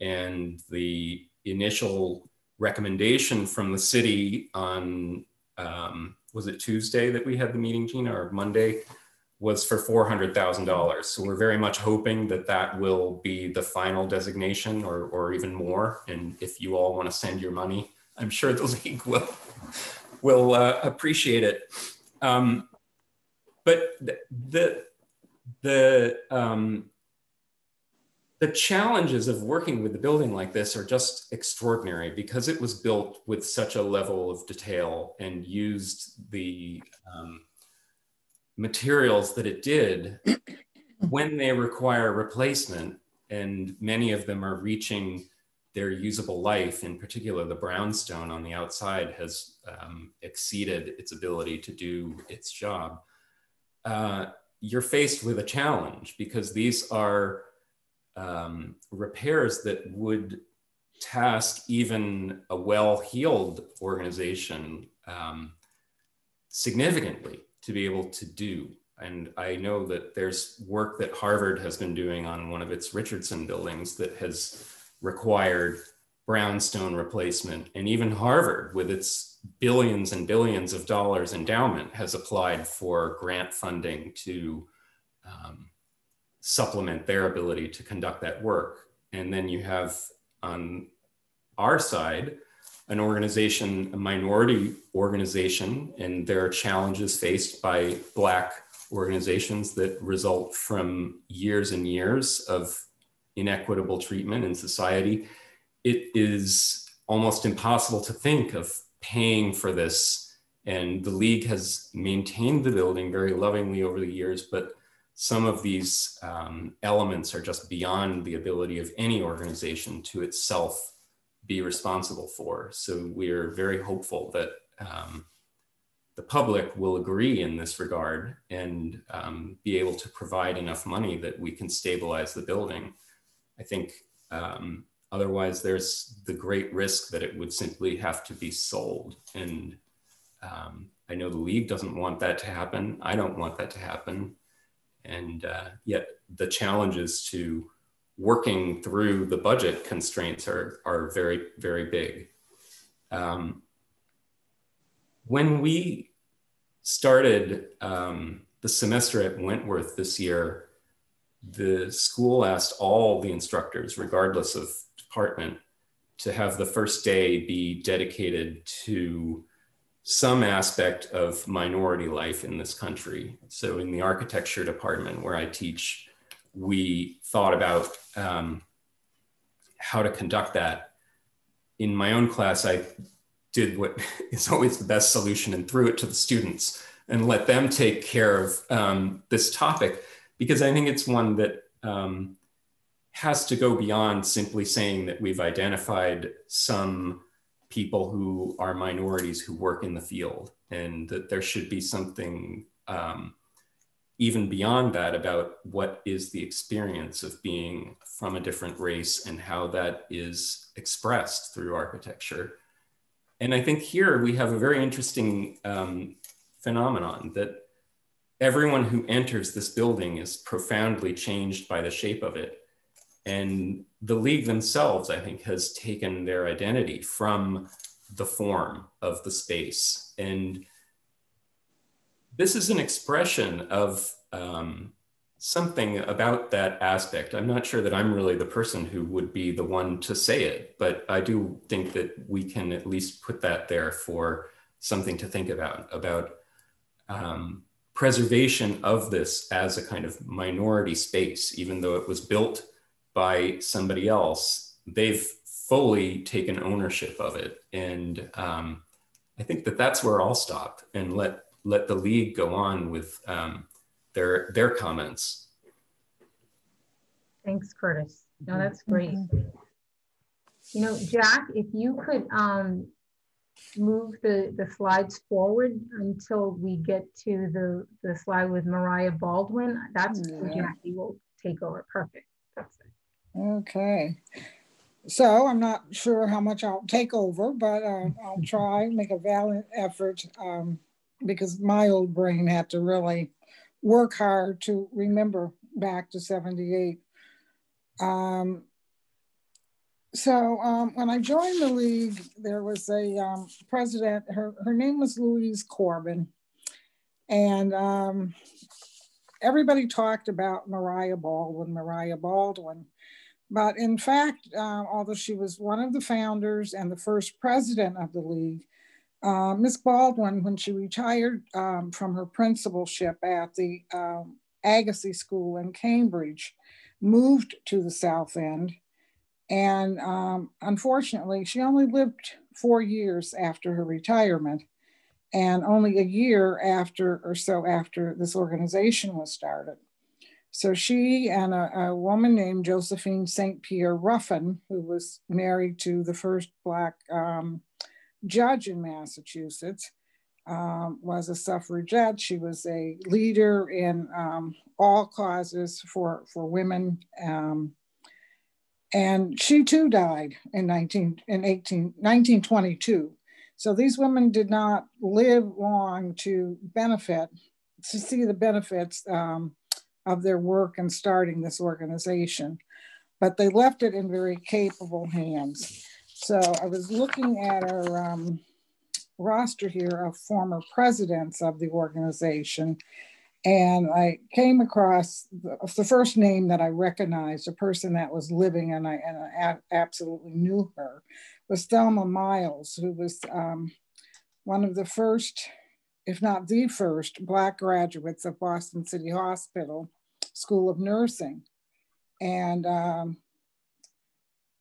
and the initial recommendation from the city on um, was it Tuesday that we had the meeting, Gina, or Monday, was for four hundred thousand dollars. So we're very much hoping that that will be the final designation, or or even more. And if you all want to send your money, I'm sure the league will will uh, appreciate it. Um, but the the the, um, the challenges of working with the building like this are just extraordinary because it was built with such a level of detail and used the um, materials that it did when they require replacement and many of them are reaching their usable life, in particular, the brownstone on the outside has um, exceeded its ability to do its job. Uh, you're faced with a challenge because these are um, repairs that would task even a well-heeled organization um, significantly to be able to do. And I know that there's work that Harvard has been doing on one of its Richardson buildings that has required brownstone replacement. And even Harvard, with its billions and billions of dollars endowment, has applied for grant funding to um, supplement their ability to conduct that work. And then you have on our side, an organization, a minority organization, and there are challenges faced by Black organizations that result from years and years of inequitable treatment in society, it is almost impossible to think of paying for this. And the league has maintained the building very lovingly over the years, but some of these um, elements are just beyond the ability of any organization to itself be responsible for. So we're very hopeful that um, the public will agree in this regard and um, be able to provide enough money that we can stabilize the building. I think um, otherwise there's the great risk that it would simply have to be sold. And um, I know the league doesn't want that to happen. I don't want that to happen. And uh, yet the challenges to working through the budget constraints are, are very, very big. Um, when we started um, the semester at Wentworth this year, the school asked all the instructors, regardless of department, to have the first day be dedicated to some aspect of minority life in this country. So, in the architecture department where I teach, we thought about um, how to conduct that. In my own class, I did what is always the best solution and threw it to the students and let them take care of um, this topic because I think it's one that um, has to go beyond simply saying that we've identified some people who are minorities who work in the field and that there should be something um, even beyond that about what is the experience of being from a different race and how that is expressed through architecture. And I think here we have a very interesting um, phenomenon that everyone who enters this building is profoundly changed by the shape of it. And the league themselves, I think, has taken their identity from the form of the space. And this is an expression of um, something about that aspect. I'm not sure that I'm really the person who would be the one to say it, but I do think that we can at least put that there for something to think about, about um, preservation of this as a kind of minority space, even though it was built by somebody else, they've fully taken ownership of it. And um, I think that that's where I'll stop and let let the league go on with um, their their comments. Thanks, Curtis. No, that's great. You know, Jack, if you could um, move the, the slides forward until we get to the, the slide with Maria Baldwin, that's yeah. Jackie will take over. Perfect. That's it. Okay. So I'm not sure how much I'll take over, but uh, I'll try, make a valiant effort um, because my old brain had to really work hard to remember back to 78. Um, so um, when I joined the league, there was a um, president, her, her name was Louise Corbin. And um, everybody talked about Maria Baldwin, Maria Baldwin. But in fact, uh, although she was one of the founders and the first president of the league, uh, Miss Baldwin, when she retired um, from her principalship at the um, Agassiz School in Cambridge, moved to the South End. And um, unfortunately, she only lived four years after her retirement and only a year after or so after this organization was started. So she and a, a woman named Josephine St. Pierre Ruffin, who was married to the first Black um, judge in Massachusetts, um, was a suffragette. She was a leader in um, all causes for, for women. Um, and she too died in, 19, in 18, 1922. So these women did not live long to benefit, to see the benefits um, of their work in starting this organization, but they left it in very capable hands. So I was looking at our um, roster here of former presidents of the organization, and I came across the, the, first name that I recognized, a person that was living, and I, and absolutely knew her, was Thelma Miles, who was um, one of the first, if not the first, Black graduates of Boston City Hospital School of Nursing. And um,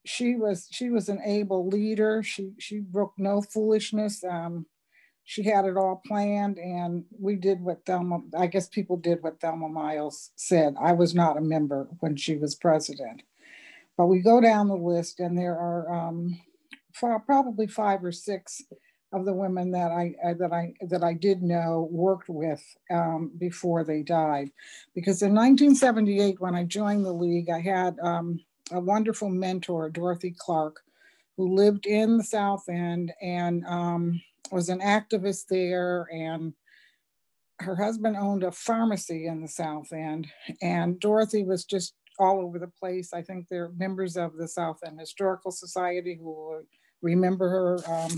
she was she was an able leader. She she broke no foolishness. Um, she had it all planned, and we did what Thelma. I guess people did what Thelma Miles said. I was not a member when she was president, but we go down the list, and there are um, probably five or six of the women that I uh, that I that I did know worked with um, before they died, because in 1978 when I joined the league, I had um, a wonderful mentor, Dorothy Clark, who lived in the South End and um, was an activist there. And her husband owned a pharmacy in the South End. And Dorothy was just all over the place. I think they're members of the South End Historical Society who will remember her um,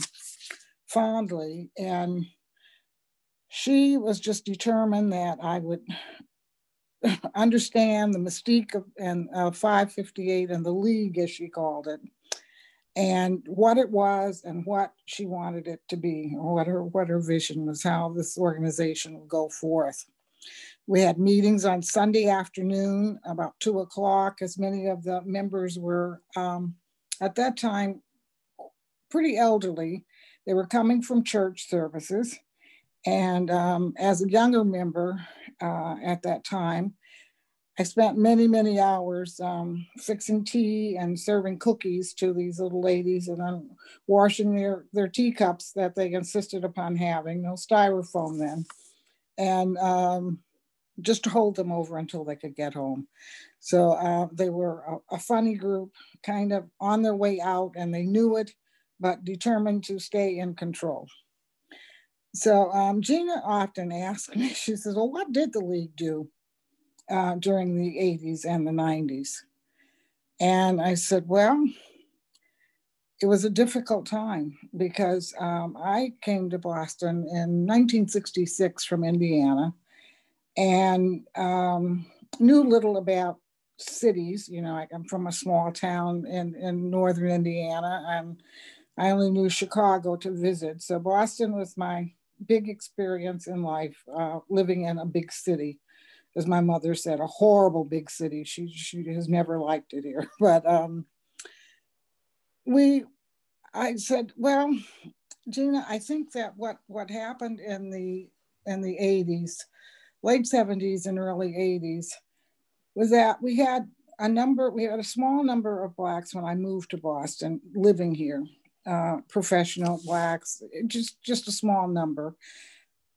fondly. And she was just determined that I would understand the mystique of and uh, 558 and the league, as she called it, and what it was and what she wanted it to be, or what her what her vision was, how this organization would go forth. We had meetings on Sunday afternoon about two o'clock, as many of the members were um, at that time pretty elderly. They were coming from church services. And um, as a younger member uh, at that time, I spent many, many hours um, fixing tea and serving cookies to these little ladies and then washing their, their teacups that they insisted upon having, no styrofoam then. And um, just to hold them over until they could get home. So uh, they were a, a, funny group, kind of on their way out, and they knew it, but determined to stay in control. So um, Gina often asks me, she says, Well, what did the League do uh, during the 80s and the 90s? And I said, Well, it was a difficult time because um, I came to Boston in 1966 from Indiana and um, knew little about cities. You know, I, am from a small town in, in northern Indiana, and I only knew Chicago to visit. So Boston was my big experience in life, uh, living in a big city. As my mother said, a horrible big city. She she has never liked it here. But um, we, I said, well, Gina, I think that what what happened in the in the 80s late 70s and early 80s was that we had a number, we had a small number of Blacks when I moved to Boston living here, uh, professional Blacks, just, just a small number.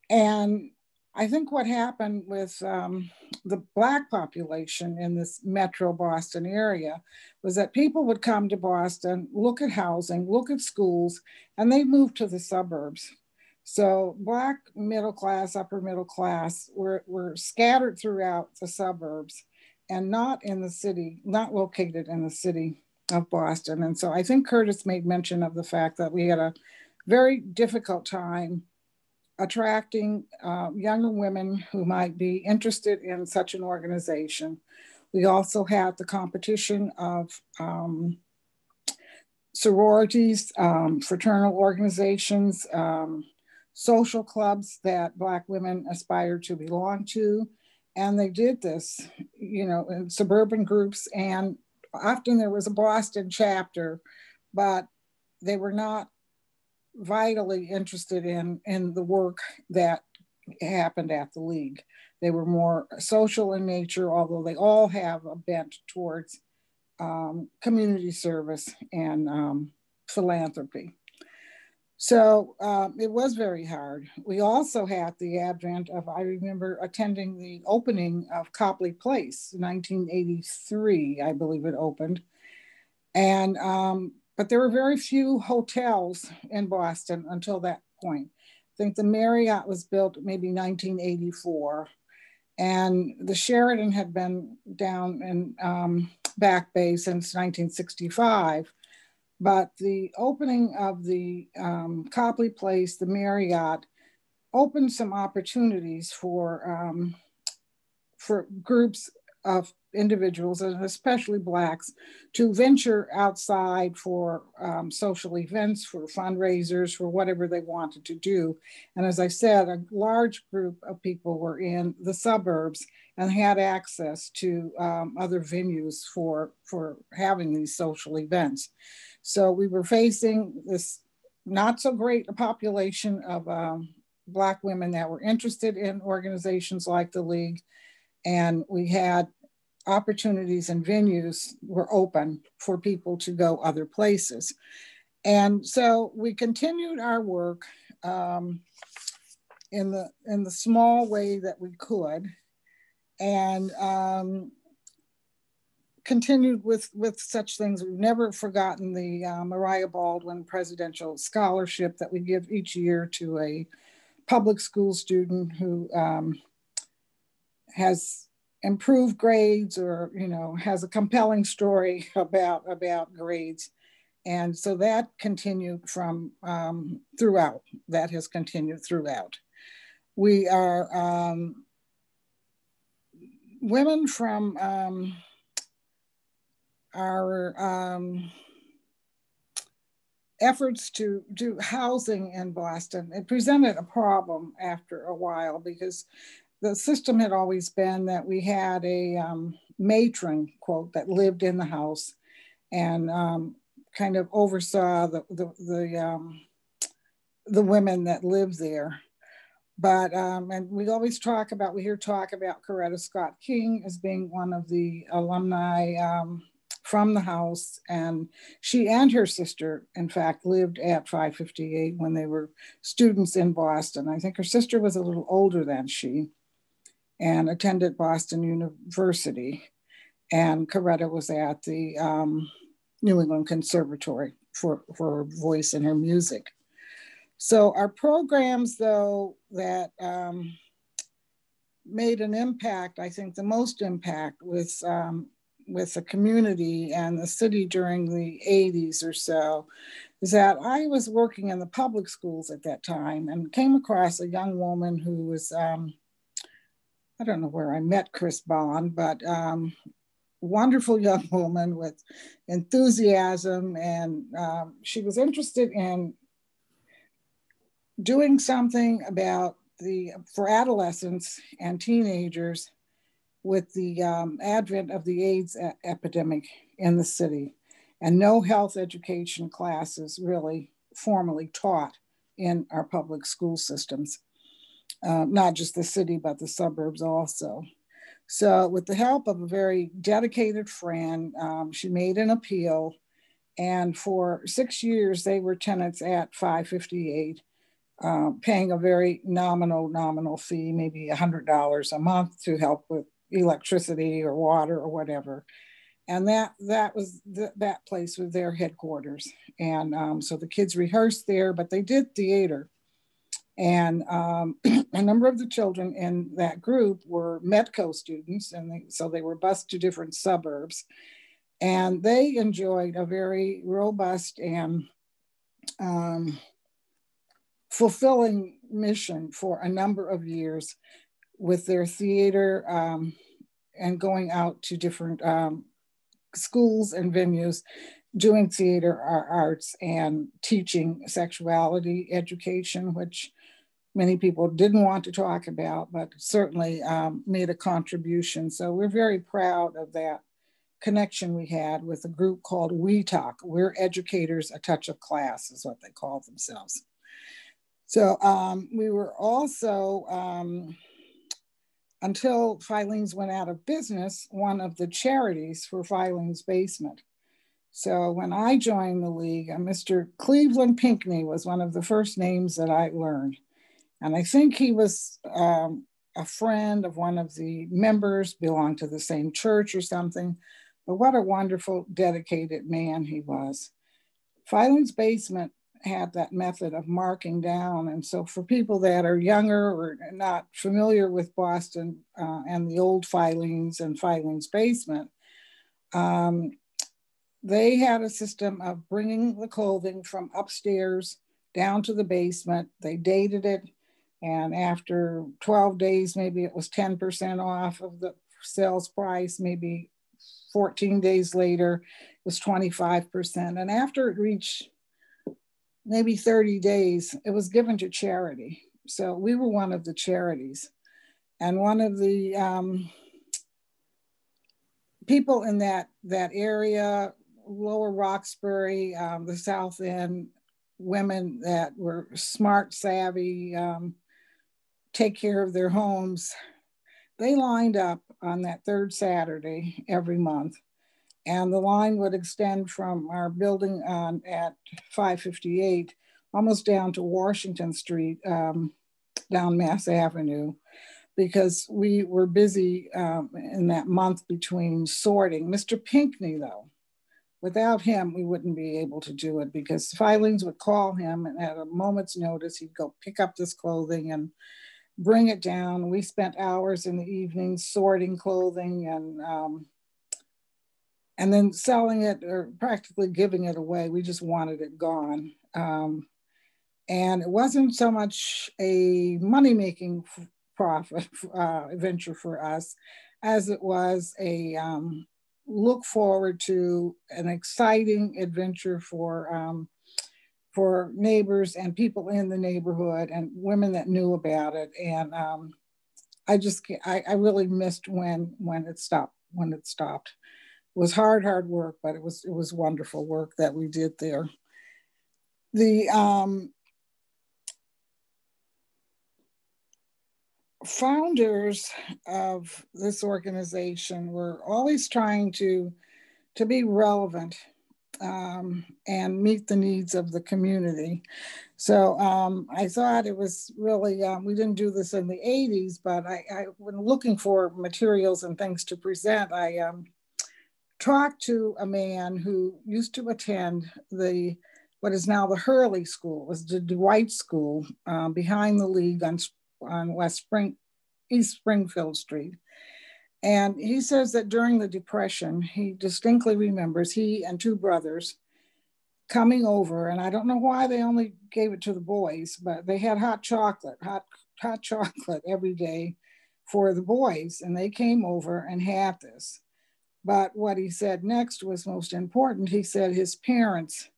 And I think what happened with um, the Black population in this metro Boston area was that people would come to Boston, look at housing, look at schools, and they moved to the suburbs. So black middle class, upper middle class were, were scattered throughout the suburbs and not in the city, not located in the city of Boston. And so I think Curtis made mention of the fact that we had a very difficult time attracting uh, younger women who might be interested in such an organization. We also had the competition of um, sororities, um, fraternal organizations, um, social clubs that Black women aspired to belong to. And they did this, you know, in suburban groups. And often there was a Boston chapter, but they were not vitally interested in, in the work that happened at the League. They were more social in nature, although they all have a bent towards um, community service and um, philanthropy. So um, it was very hard. We also had the advent of, I remember attending the opening of Copley Place, 1983, I believe it opened. And, um, but there were very few hotels in Boston until that point. I think the Marriott was built maybe 1984 and the Sheraton had been down in um, Back Bay since 1965. But the opening of the um, Copley Place, the Marriott, opened some opportunities for um, for groups of individuals and especially blacks to venture outside for um, social events for fundraisers for whatever they wanted to do and as i said a large group of people were in the suburbs and had access to um, other venues for for having these social events so we were facing this not so great a population of um, Black women that were interested in organizations like the League. And we had opportunities and venues were open for people to go other places. And so we continued our work um, in, the, in the small way that we could. And um, continued with with such things. We've never forgotten the uh, Maria Baldwin Presidential Scholarship that we give each year to a public school student who um, has improved grades or you know has a compelling story about about grades. And so that continued from um, throughout that has continued throughout. We are um, women from um, our um, efforts to do housing in Boston, it presented a problem after a while because the system had always been that we had a um, matron, quote, that lived in the house and um, kind of oversaw the the the, um, the women that lived there. But um, and we always talk about we hear talk about Coretta Scott King as being one of the alumni um, from the house, and she and her sister, in fact, lived at 558 when they were students in Boston. I think her sister was a little older than she, and attended Boston University, and Coretta was at the um, New England Conservatory for, for her voice and her music. So our programs, though, that um, made an impact, I think the most impact with um, with the community and the city during the 80s or so, is that I was working in the public schools at that time and came across a young woman who was, um, I don't know where I met Chris Bond, but um, wonderful young woman with enthusiasm, and um, she was interested in doing something about the for adolescents and teenagers with the um, advent of the AIDS epidemic in the city, and no health education classes really formally taught in our public school systems, uh, not just the city, but the suburbs also. So, with the help of a very dedicated friend, um, she made an appeal. And for six years, they were tenants at 558, uh, paying a very nominal, nominal fee, maybe $100 a month to help with electricity or water or whatever. And that that was that place was their headquarters. And um, so the kids rehearsed there, but they did theater and um, a number of the children in that group were Metco students, and they, so they were bused to different suburbs. And they enjoyed a very robust and um, fulfilling mission for a number of years with their theater um, and going out to different um, schools and venues doing theater arts and teaching sexuality education, which many people didn't want to talk about, but certainly um, made a contribution. So we're very proud of that connection we had with a group called We Talk. We're educators, a touch of class is what they call themselves. So um, we were also, um, until Filene's went out of business, one of the charities for Filene's Basement. So when I joined the league, uh, Mr. Cleveland Pinckney was one of the first names that I learned. And I think he was um, a friend of one of the members, belonged to the same church or something. But what a wonderful, dedicated man he was. Filene's Basement had that method of marking down. And so, for people that are younger or not familiar with Boston uh, and the old Filene's and Filene's Basement, um, they had a system of bringing the clothing from upstairs down to the basement. They dated it and after 12 days, maybe it was 10% off of the sales price. Maybe 14 days later, it was 25%. And after it reached maybe 30 days, it was given to charity. So we were one of the charities. And one of the um, people in that, that area, Lower Roxbury, um, the South End, women that were smart, savvy, um, take care of their homes, they lined up on that third Saturday every month. And the line would extend from our building on at 558 almost down to Washington Street, um, down Mass Avenue, because we were busy um, in that month between sorting. Mr. Pinckney, though, without him, we wouldn't be able to do it because Filene's would call him and at a moment's notice, he'd go pick up this clothing and bring it down. We spent hours in the evening sorting clothing and um, and then selling it or practically giving it away. We just wanted it gone. Um, and it wasn't so much a money making profit uh, venture for us as it was a um, look forward to an exciting adventure for um, for neighbors and people in the neighborhood and women that knew about it. And um, I just, I, I, really missed when when it stopped, when it stopped. it was hard, hard work, but it was it was wonderful work that we did there. The um, founders of this organization were always trying to to be relevant um, and meet the needs of the community. So um, I thought it was really, um, we didn't do this in the 80s, but I, I, when looking for materials and things to present, I um, talked to a man who used to attend the, what is now the Hurley School, was the Dwight School um, behind the league on, on West Spring, East Springfield Street. And he says that during the Depression, he distinctly remembers he and two brothers coming over, and I don't know why they only gave it to the boys, but they had hot chocolate, hot hot chocolate every day for the boys, and they came over and had this. But what he said next was most important. He said his parents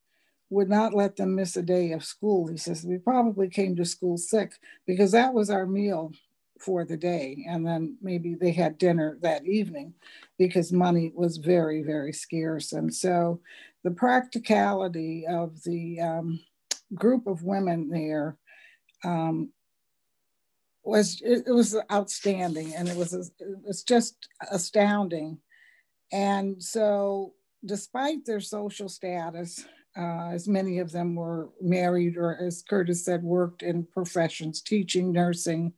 would not let them miss a day of school. He says, We probably came to school sick because that was our meal for the day. And then maybe they had dinner that evening because money was very, very scarce. And so the practicality of the um, group of women there um, was it, it, was outstanding and it was it was just astounding and so despite their social status uh, as many of them were married or as curtis said worked in professions teaching nursing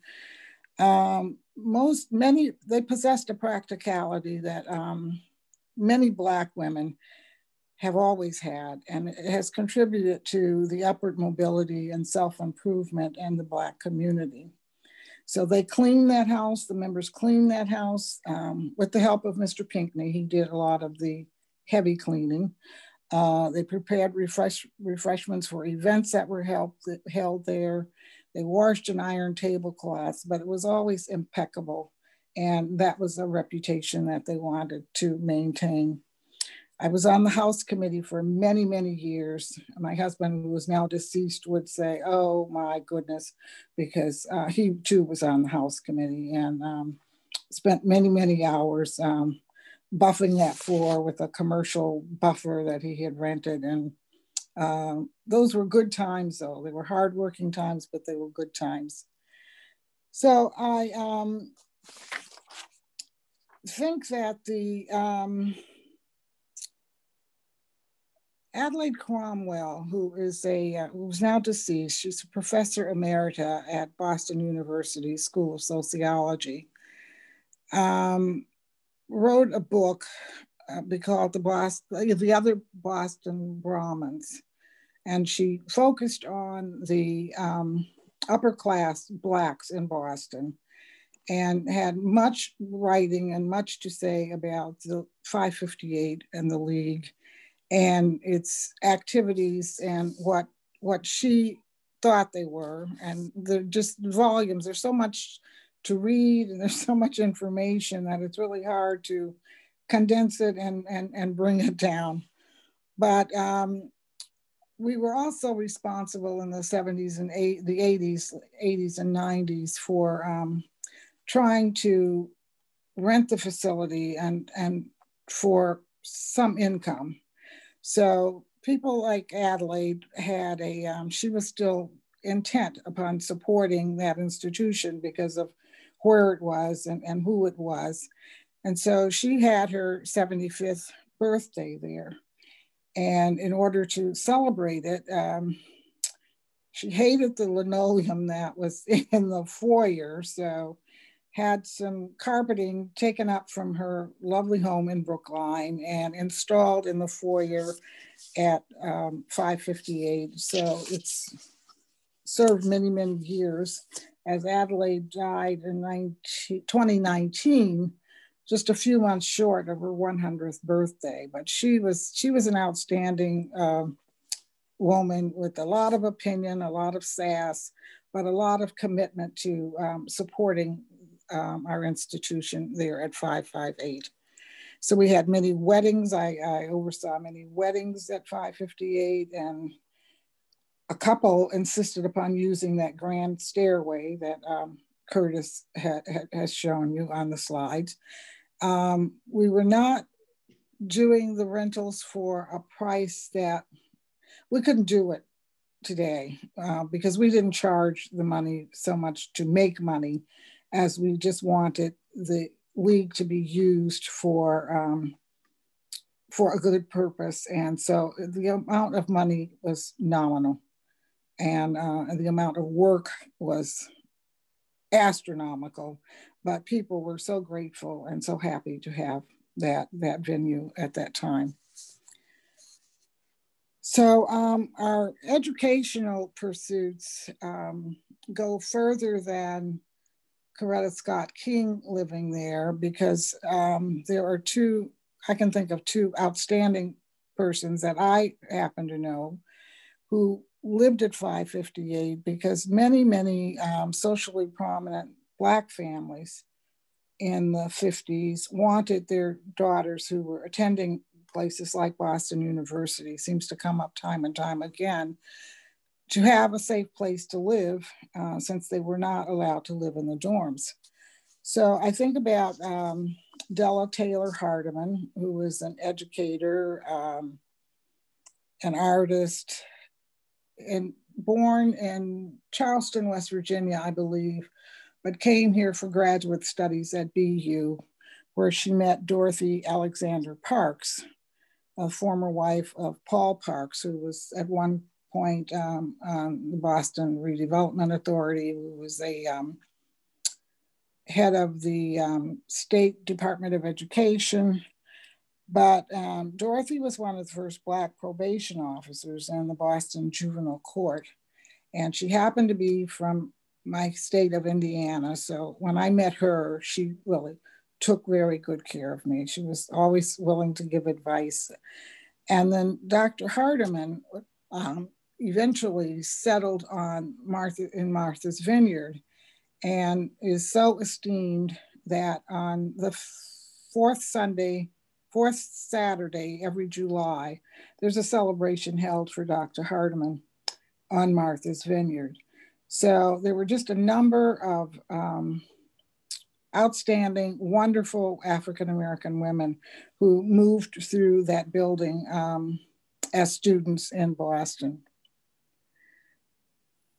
um, most, many, they possessed a practicality that um, many Black women have always had, and it has contributed to the upward mobility and self-improvement in the Black community. So they cleaned that house, the members cleaned that house um, with the help of Mr. Pinckney. He did a lot of the heavy cleaning. Uh, they prepared refresh, refreshments for events that were held, held there. They washed an iron tablecloth, but it was always impeccable. And that was a reputation that they wanted to maintain. I was on the House Committee for many, many years. My husband, who is now deceased, would say, Oh my goodness, because uh, he too was on the House Committee and um, spent many, many hours um, buffing that floor with a commercial buffer that he had rented. And um, those were good times, though. They were hardworking times, but they were good times. So I um, think that the um, Adelaide Cromwell, who is a uh, who's now deceased, she's a professor emerita at Boston University School of Sociology, um, wrote a book uh, called the Boston, the other Boston Brahmins, and she focused on the um, upper class blacks in Boston and had much writing and much to say about the 558 and the League and its activities and what what she thought they were. And the just volumes there's so much to read and there's so much information that it's really hard to condense it and and, and bring it down. But um, we were also responsible in the 70s and eight, the 80s, 80s and 90s for um, trying to rent the facility and, and for some income. So people like Adelaide had a, um, she was still intent upon supporting that institution because of where it was and, and who it was. And so she had her 75th birthday there. And in order to celebrate it, um, she hated the linoleum that was in the foyer. So had some carpeting taken up from her lovely home in Brookline and installed in the foyer at um, 558. So it's served many, many years. As Adelaide died in 19, 2019, just a few months short of her 100th birthday. But she was she was an outstanding uh, woman with a lot of opinion, a lot of sass, but a lot of commitment to um, supporting um, our institution there at 558. So we had many weddings. I, I oversaw many weddings at 558 and a couple insisted upon using that grand stairway that um, Curtis ha, ha, has shown you on the slides. Um, we were not doing the rentals for a price that we couldn't do it today uh, because we didn't charge the money so much to make money as we just wanted the league to be used for um, for a good purpose. And so the amount of money was nominal. And uh, the amount of work was astronomical but people were so grateful and so happy to have that that venue at that time. So um, our educational pursuits um, go further than Coretta Scott King living there because um, there are two, I can think of two outstanding persons that I happen to know who lived at 558 because many, many um, socially prominent Black families in the 50s wanted their daughters who were attending places like Boston University seems to come up time and time again to have a safe place to live uh, since they were not allowed to live in the dorms. So I think about um, Della Taylor Hardiman, who was an educator, um, an artist, and born in Charleston, West Virginia, I believe, but came here for graduate studies at BU, where she met Dorothy Alexander Parks, a former wife of Paul Parks, who was at one point um, the Boston Redevelopment Authority, who was a um, head of the um, State Department of Education. But um, Dorothy was one of the first Black probation officers in the Boston Juvenile Court. And she happened to be from my state of Indiana. So when I met her, she really took very good care of me. She was always willing to give advice. And then Dr. Hardiman um, eventually settled on Martha in Martha's Vineyard and is so esteemed that on the fourth Sunday, fourth Saturday every July, there's a celebration held for Dr. Hardiman on Martha's Vineyard. So there were just a number of um, outstanding, wonderful African American women who moved through that building um, as students in Boston.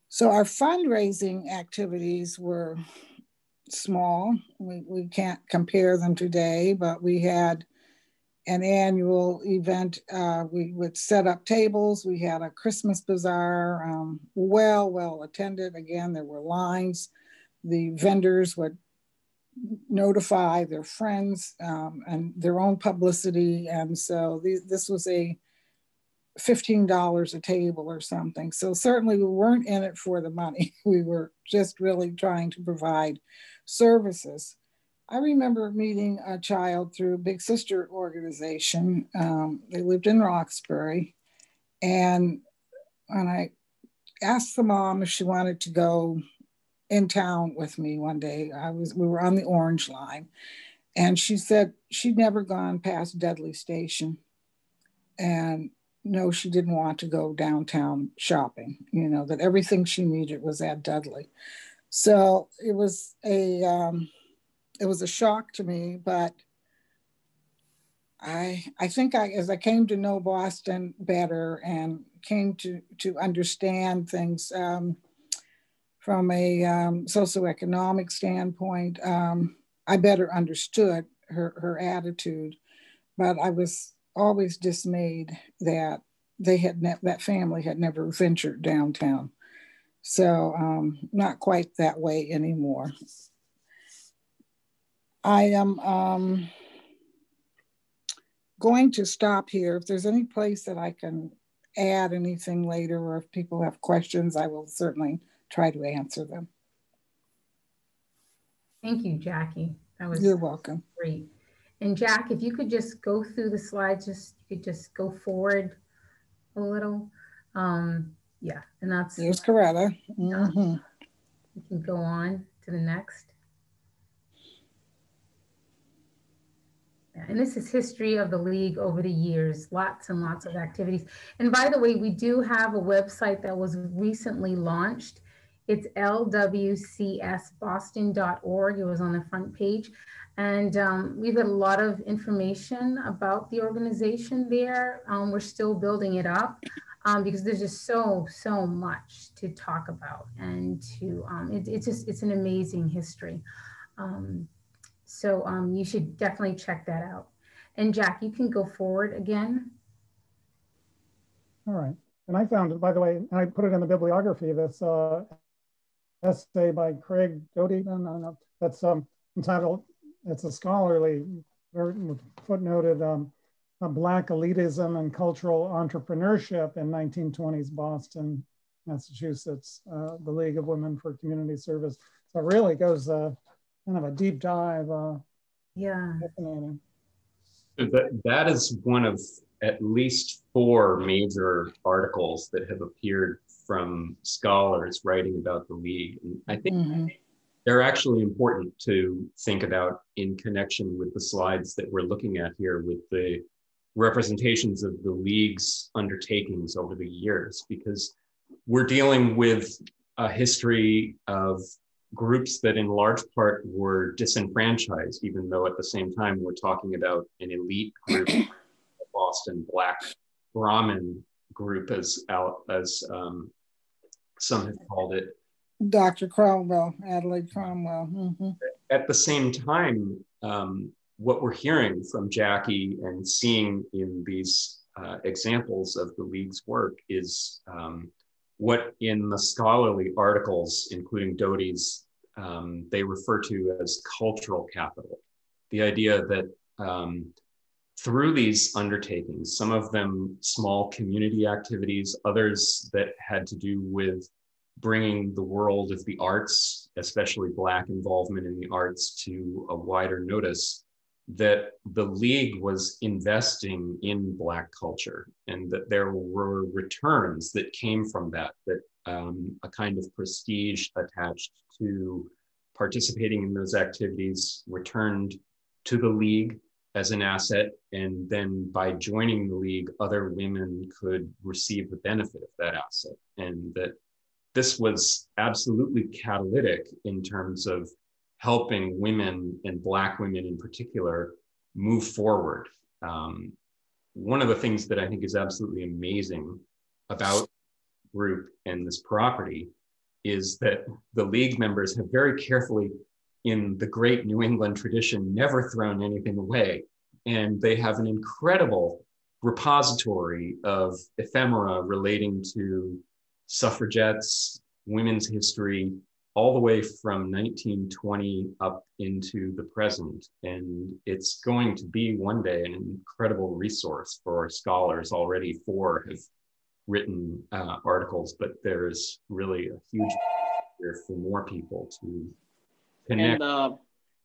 So our fundraising activities were small. We, we can't compare them today, but we had an annual event. Uh, we would set up tables. We had a Christmas bazaar, um, well, well attended. Again, there were lines. The vendors would notify their friends um, and their own publicity. And so th this was a $15 a table or something. So certainly we weren't in it for the money. We were just really trying to provide services. I remember meeting a child through a Big Sister organization. Um, they lived in Roxbury. And when I asked the mom if she wanted to go in town with me one day. I was we were on the orange line and she said she'd never gone past Dudley Station. And no, she didn't want to go downtown shopping, you know, that everything she needed was at Dudley. So it was a um, it was a shock to me, but I I think I as I came to know Boston better and came to to understand things um, from a um, socioeconomic standpoint, um, I better understood her, her attitude, but I was always dismayed that they had ne- that family had never ventured downtown. So um, not quite that way anymore. I am um, going to stop here. If there's any place that I can add anything later, or if people have questions, I will certainly try to answer them. Thank you, Jackie. That was You're welcome. Great. And Jack, if you could just go through the slides, just you could just go forward a little. Um, yeah, and that's There's Coretta. Mm -hmm. You can go on to the next. And this is history of the league over the years, lots and lots of activities. And by the way, we do have a website that was recently launched It's lwcsboston.org. It was on the front page. And um, we've got a lot of information about the organization there. Um, we're still building it up um, because there's just so, so much to talk about. And to, um, it, it's just, it's an amazing history. So um, you should definitely check that out. And Jack, you can go forward again. All right. And I found it, by the way, and I put it in the bibliography, this uh, essay by Craig Doty, no, no, that's um, entitled, it's a scholarly, footnoted um, Black elitism and cultural entrepreneurship in 1920s Boston, Massachusetts, uh, the League of Women for Community Service. So it really goes uh, kind of a deep dive. Uh, yeah. Fascinating. That, that is one of at least four major articles that have appeared from scholars writing about the league. And I think mm-hmm. they're actually important to think about in connection with the slides that we're looking at here with the representations of the league's undertakings over the years, because we're dealing with a history of groups that in large part were disenfranchised, even though at the same time we're talking about an elite group Boston Black Brahmin group, as out as um, some have called it. Dr. Cromwell, Adelaide Cromwell. Mm-hmm. At the same time, um, what we're hearing from Jackie and seeing in these uh, examples of the League's work is um, what in the scholarly articles, including Doty's, um, they refer to as cultural capital. The idea that um, through these undertakings, some of them small community activities, others that had to do with bringing the world of the arts, especially Black involvement in the arts, to a wider notice, that the League was investing in Black culture and that there were returns that came from that, that um, a kind of prestige attached to participating in those activities returned to the League as an asset. And then by joining the league, other women could receive the benefit of that asset. And that this was absolutely catalytic in terms of helping women and Black women in particular move forward. Um, one of the things that I think is absolutely amazing about group and this property is that the league members have very carefully in the great New England tradition, never thrown anything away. And they have an incredible repository of ephemera relating to suffragettes, women's history, all the way from 1920 up into the present. And it's going to be one day an incredible resource for scholars. Already four have written uh, articles, but there's really a huge for more people to connect. And, uh,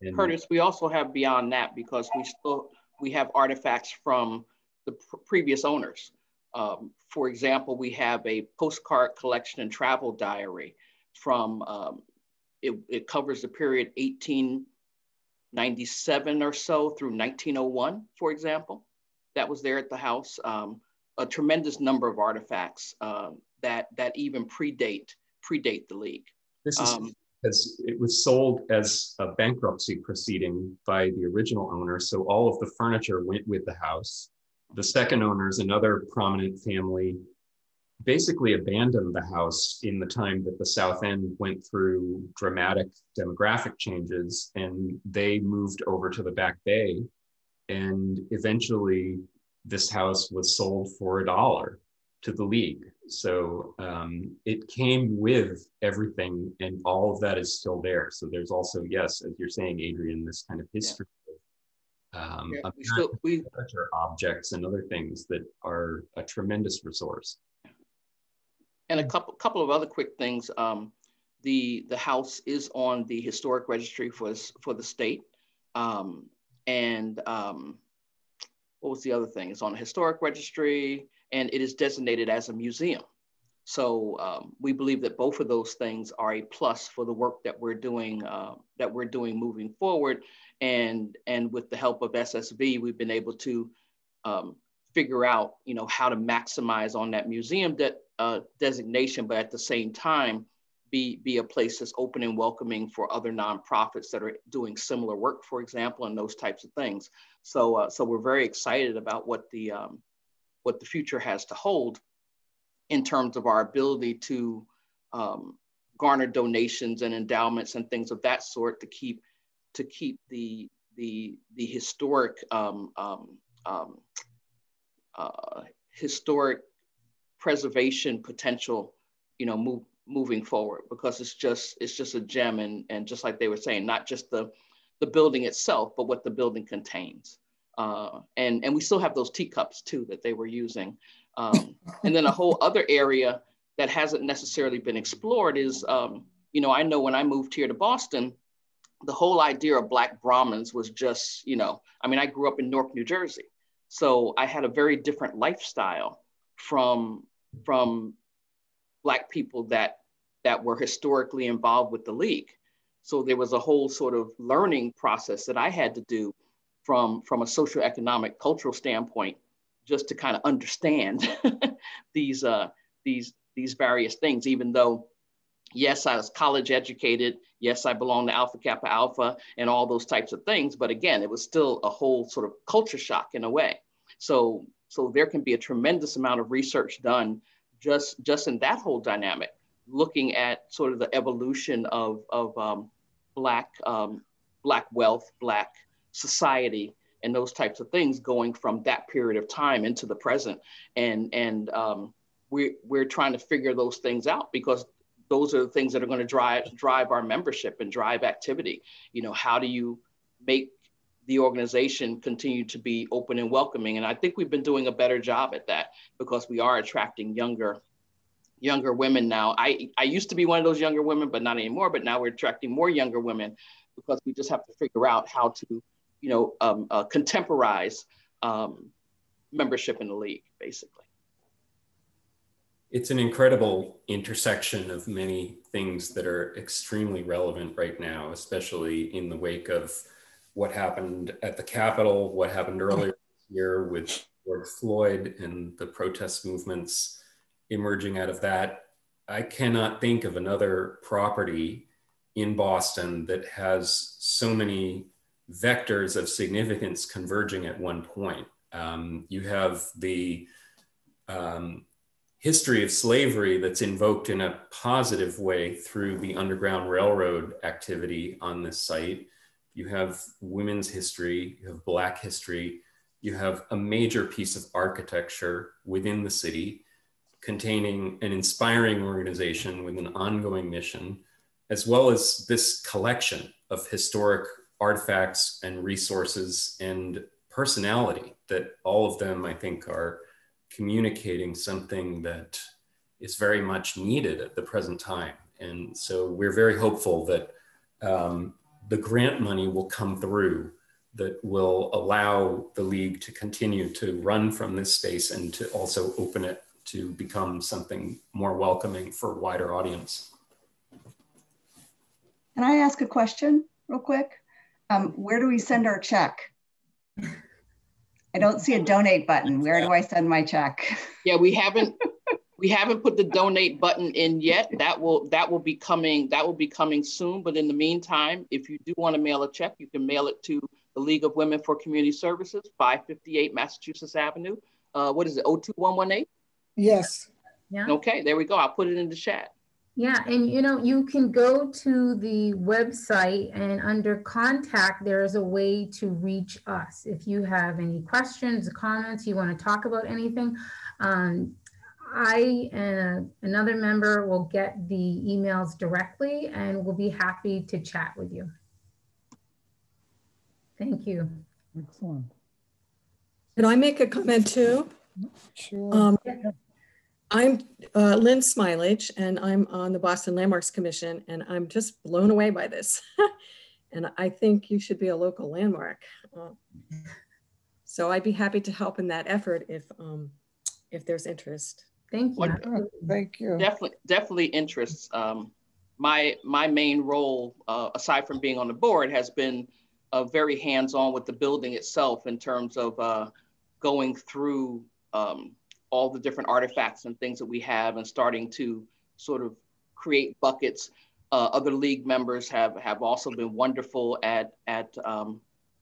and Curtis, we also have beyond that because we still we have artifacts from the pr previous owners. Um, for example, we have a postcard collection and travel diary from, um, it, it, covers the period 1897 or so through 1901, for example. That was there at the house. Um, a tremendous number of artifacts uh, that, that even predate, predate the league. This is um, as it was sold as a bankruptcy proceeding by the original owner. So all of the furniture went with the house. The second owners, another prominent family, basically abandoned the house in the time that the South End went through dramatic demographic changes and they moved over to the Back Bay. And eventually, this house was sold for a dollar to the league. So um, it came with everything, and all of that is still there. So there's also, yes, as you're saying, Adrian, this kind of history yeah. of um, yeah, we still, we, objects and other things that are a tremendous resource. And a couple couple of other quick things. Um, the the house is on the historic registry for for the state, um, and um, what was the other thing? It's on the historic registry and it is designated as a museum. So um, we believe that both of those things are a plus for the work that we're doing uh, that we're doing moving forward. And and with the help of SSV, we've been able to um, figure out you know how to maximize on that museum de- uh, designation, but at the same time be, be a place that's open and welcoming for other nonprofits that are doing similar work, for example, and those types of things. So, uh, so we're very excited about what the, um, what the future has to hold in terms of our ability to um, garner donations and endowments and things of that sort to keep to keep the the the historic um, um, um, uh, historic preservation potential, you know, move, moving forward because it's just it's just a gem and and just like they were saying, not just the the building itself, but what the building contains. Uh, and and we still have those teacups too that they were using. Um, and then a whole other area that hasn't necessarily been explored is, um, you know, I know when I moved here to Boston, the whole idea of Black Brahmins was just, you know, I mean, I grew up in Newark, New Jersey. So I had a very different lifestyle from, from Black people that, that were historically involved with the League. So there was a whole sort of learning process that I had to do from, from a socioeconomic, cultural standpoint, just to kind of understand these, uh, these, these various things, even though yes, I was college educated. Yes, I belonged to Alpha Kappa Alpha and all those types of things. But again, it was still a whole sort of culture shock in a way. So, so there can be a tremendous amount of research done just, just in that whole dynamic, looking at sort of the evolution of, of um, Black, um, Black wealth, Black society, and those types of things going from that period of time into the present. And, and um, we're, we're trying to figure those things out because those are the things that are going to drive drive our membership and drive activity. You know, how do you make the organization continue to be open and welcoming? And I think we've been doing a better job at that because we are attracting younger younger women now. I I used to be one of those younger women, but not anymore. But now we're attracting more younger women because we just have to figure out how to, you know, um, uh, contemporize um, membership in the league, basically it's an incredible intersection of many things that are extremely relevant right now, especially in the wake of what happened at the Capitol, what happened earlier this year with George Floyd and the protest movements emerging out of that. I cannot think of another property in Boston that has so many vectors of significance converging at one point. Um, you have the um, history of slavery that's invoked in a positive way through the Underground Railroad activity on this site. You have women's history, you have Black history, you have a major piece of architecture within the city containing an inspiring organization with an ongoing mission, as well as this collection of historic artifacts and resources and personality that all of them, I think, are communicating something that is very much needed at the present time. And so we're very hopeful that um, the grant money will come through that will allow the league to continue to run from this space and to also open it to become something more welcoming for a wider audience. Can I ask a question real quick? Um, where do we send our check? I don't see a donate button. Where do I send my check? Yeah, we haven't we haven't put the donate button in yet. That will that will be coming that will be coming soon. But in the meantime, if you do want to mail a check, you can mail it to the League of Women for Community Services, 558 Massachusetts Avenue. Uh, what is it? 02118? Yes. Yeah. Okay, there we go. I'll put it in the chat. Yeah, and you know, you can go to the website and under contact, there is a way to reach us. If you have any questions, comments, you want to talk about anything, um, I and another member will get the emails directly and we'll be happy to chat with you. Thank you. Excellent. Can I make a comment too? Sure. Um, I'm uh, Lynn Smiledge, and I'm on the Boston Landmarks Commission, and I'm just blown away by this. and I think you should be a local landmark. Uh, so I'd be happy to help in that effort if um, if there's interest. Thank you. Thank you. Definitely, definitely interests. Um, my my main role, uh, aside from being on the board, has been uh, very hands-on with the building itself in terms of uh, going through um, all the different artifacts and things that we have and starting to sort of create buckets. Uh, other league members have have also been wonderful at at um,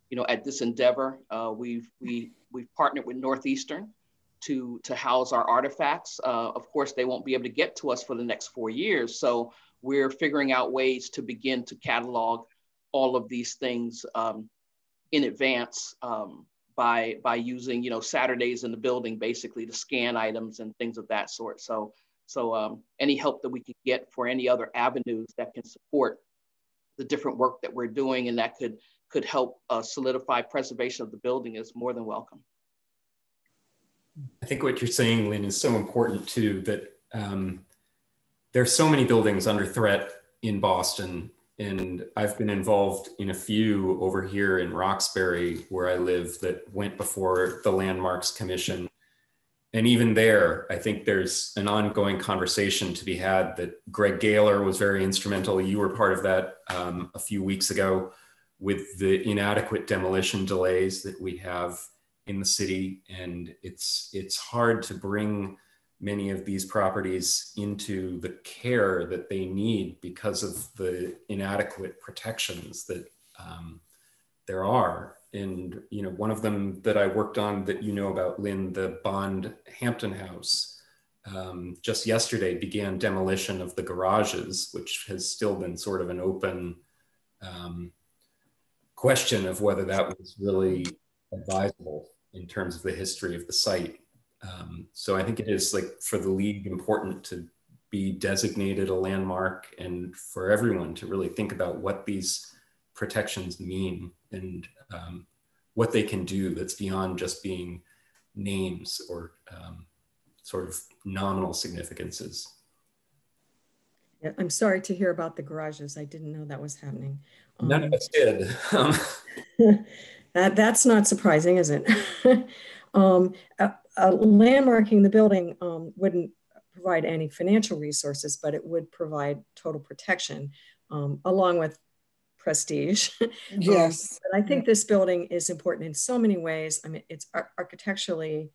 you know at this endeavor. Uh, we've we we've partnered with Northeastern to to house our artifacts. Uh, of course, they won't be able to get to us for the next four years, so we're figuring out ways to begin to catalog all of these things um, in advance um, by by using you know Saturdays in the building basically to scan items and things of that sort. So so um, any help that we can get for any other avenues that can support the different work that we're doing and that could could help uh, solidify preservation of the building is more than welcome. I think what you're saying, Lynn, is so important too. That um, there's so many buildings under threat in Boston and I've been involved in a few over here in Roxbury, where I live, that went before the Landmarks Commission. And even there, I think there's an ongoing conversation to be had that Greg Galer was very instrumental. You were part of that um, a few weeks ago with the inadequate demolition delays that we have in the city. And it's, it's hard to bring many of these properties into the care that they need because of the inadequate protections that um, there are. And you know, one of them that I worked on that you know about, Lynn, the Bond Hampton House, um, just yesterday began demolition of the garages, which has still been sort of an open um, question of whether that was really advisable in terms of the history of the site. Um, so I think it is like for the league important to be designated a landmark and for everyone to really think about what these protections mean and um, what they can do that's beyond just being names or um, sort of nominal significances. Yeah, I'm sorry to hear about the garages. I didn't know that was happening. None of um, us did. that, that's not surprising, is it? um, uh, uh, landmarking the building um, wouldn't provide any financial resources, but it would provide total protection um, along with prestige. Um, yes. but I think this building is important in so many ways. I mean, it's ar architecturally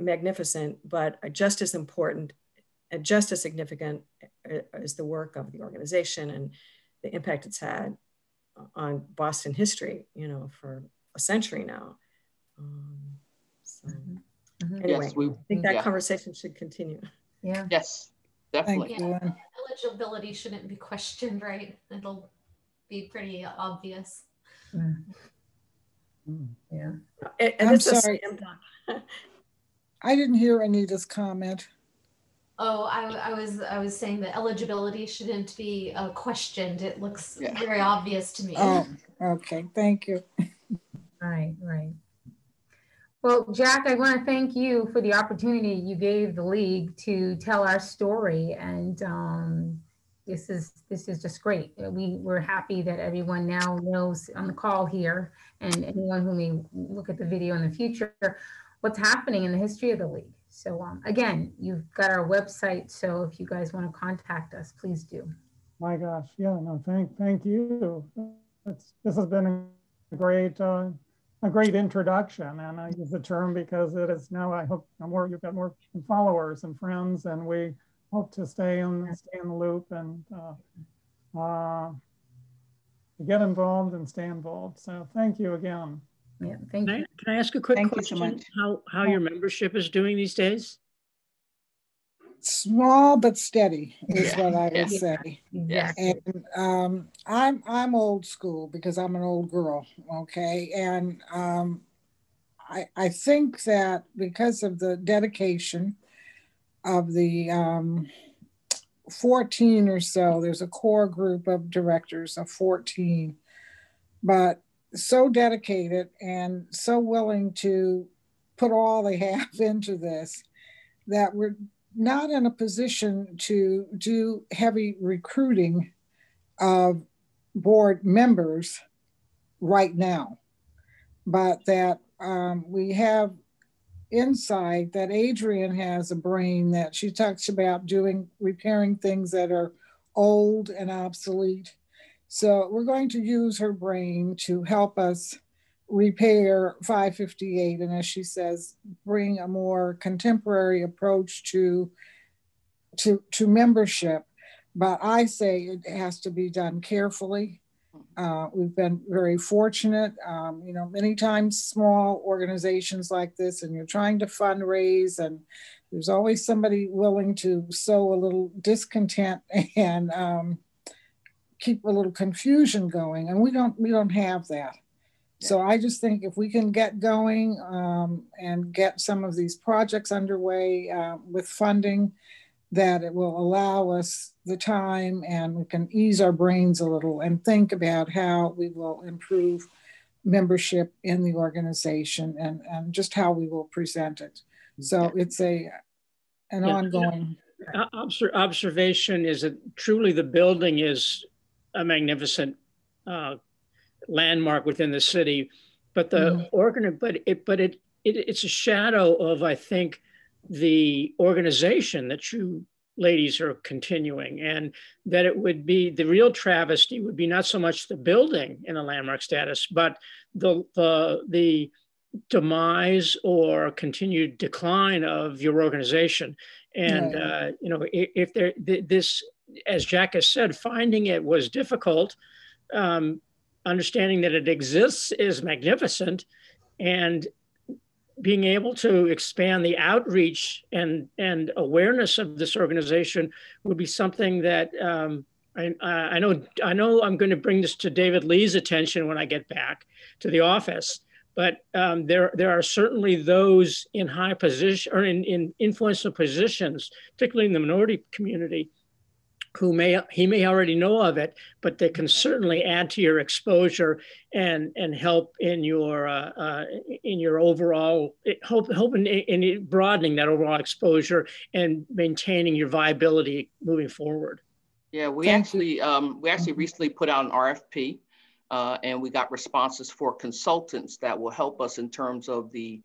magnificent, but just as important and just as significant is uh, the work of the organization and the impact it's had on Boston history, you know, for a century now. Um, so. Mm -hmm. Mm-hmm. Anyway, yes, we, I think that yeah. conversation should continue. Yeah. Yes, definitely. Yeah. Eligibility shouldn't be questioned, right? It'll be pretty obvious. Mm. Yeah. I'm sorry. I didn't hear Anita's comment. Oh, I, I, was I was saying that eligibility shouldn't be uh, questioned. It looks yeah. very obvious to me. Oh, okay. Thank you. Right, right. Well, Jack, I want to thank you for the opportunity you gave the league to tell our story, and um, this is this is just great. We we're happy that everyone now knows on the call here, and anyone who may look at the video in the future, what's happening in the history of the league. So um, again, you've got our website, so if you guys want to contact us, please do. My gosh, yeah, no, thank thank you. It's, this has been a great. Uh, a great introduction. And I use the term because it is now, I hope more, you've got more followers and friends and we hope to stay in, stay in the loop and uh, uh, get involved and stay involved. So thank you again. Yeah, thank can you. I, can I ask a quick thank question? So how, how your membership is doing these days? Small but steady is yeah. what I would yeah. say. Yeah. And um, I'm I'm old school because I'm an old girl. Okay, and um, I I think that because of the dedication of the um, 14 or so, there's a core group of directors of 14, but so dedicated and so willing to put all they have into this that we're not in a position to do heavy recruiting of board members right now, but that um, we have insight that Adrian has a brain that she talks about doing repairing things that are old and obsolete. So we're going to use her brain to help us repair 558 and as she says bring a more contemporary approach to to to membership but I say it has to be done carefully. Uh, we've been very fortunate. Um, you know, many times small organizations like this, and you're trying to fundraise, and there's always somebody willing to sow a little discontent and um, keep a little confusion going. And we don't we don't have that. So I just think if we can get going um, and get some of these projects underway uh, with funding, that it will allow us the time and we can ease our brains a little and think about how we will improve membership in the organization and, and just how we will present it. So it's a an yeah. ongoing observation is that truly the building is a magnificent uh, landmark within the city, but the mm-hmm. organ, but it, but it, it, it's a shadow of, I think, the organization that you ladies are continuing and that it would be the real travesty would be not so much the building in a landmark status but the the the demise or continued decline of your organization and yeah. uh, you know if, if there this as jack has said finding it was difficult um, understanding that it exists is magnificent and being able to expand the outreach and and awareness of this organization would be something that um, I, I, know I know I'm going to bring this to David Lee's attention when I get back to the office. But um, there there are certainly those in high position or in, in influential positions, particularly in the minority community, who may he may already know of it, but they can certainly add to your exposure and and help in your uh, uh, in your overall hope hope in, in, broadening that overall exposure and maintaining your viability moving forward. Yeah, we Thank actually um, we actually recently put out an RFP, uh, and we got responses for consultants that will help us in terms of the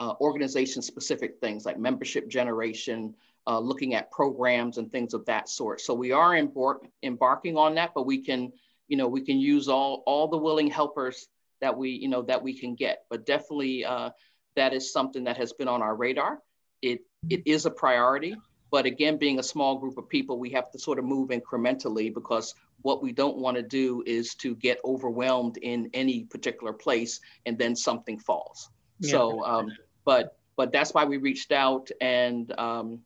uh, organization specific things like membership generation, uh, looking at programs and things of that sort. So we are embark embarking on that, but we can, you know, we can use all all the willing helpers that we, you know, that we can get. But definitely, uh, that is something that has been on our radar. It it is a priority, but again, being a small group of people, we have to sort of move incrementally because what we don't want to do is to get overwhelmed in any particular place and then something falls. Yeah. So, um, but but that's why we reached out and um,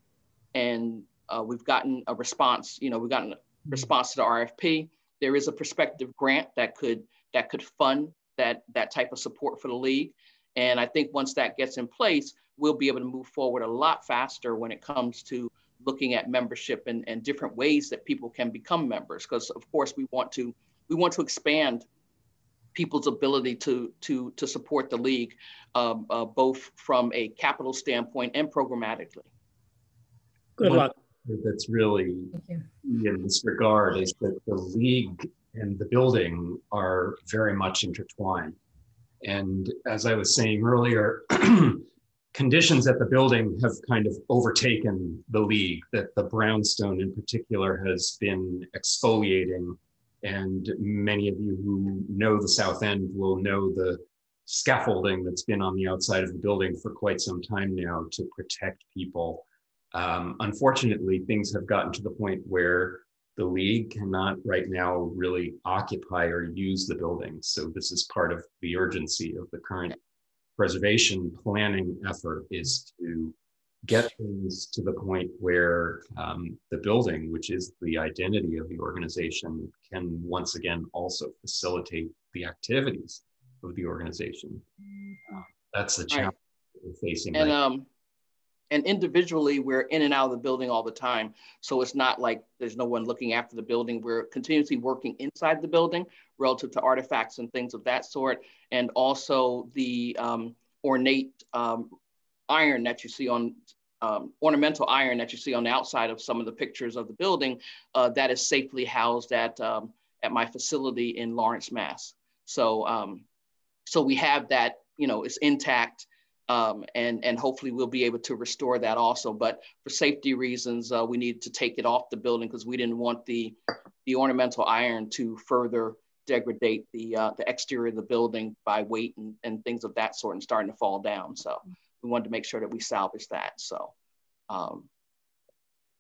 and uh, we've gotten a response. You know, we've gotten a response to the RFP. There is a prospective grant that could that could fund that that type of support for the league. And I think once that gets in place, we'll be able to move forward a lot faster when it comes to looking at membership and, and different ways that people can become members. Because of course we want to we want to expand people's ability to to to support the league, um, uh, both from a capital standpoint and programmatically. Good luck. That's really in this regard is that the league and the building are very much intertwined. And as I was saying earlier, conditions at the building have kind of overtaken the league, that the brownstone in particular has been exfoliating. And many of you who know the South End will know the scaffolding that's been on the outside of the building for quite some time now to protect people um, unfortunately, things have gotten to the point where the league cannot right now really occupy or use the building. So this is part of the urgency of the current preservation planning effort is to get things to the point where um, the building, which is the identity of the organization, can once again also facilitate the activities of the organization. Uh, that's the challenge right. we're facing. And right um, and individually we're in and out of the building all the time. So it's not like there's no one looking after the building. We're continuously working inside the building relative to artifacts and things of that sort. And also the um, ornate um, iron that you see on um, ornamental iron that you see on the outside of some of the pictures of the building uh, that is safely housed at um, at my facility in Lawrence, Mass. So um, so we have that you know it's intact um, and, and hopefully we'll be able to restore that also. But for safety reasons, uh, we need to take it off the building because we didn't want the, the ornamental iron to further degrade the, uh, the exterior of the building by weight and, and things of that sort and starting to fall down. So we wanted to make sure that we salvage that. So, um,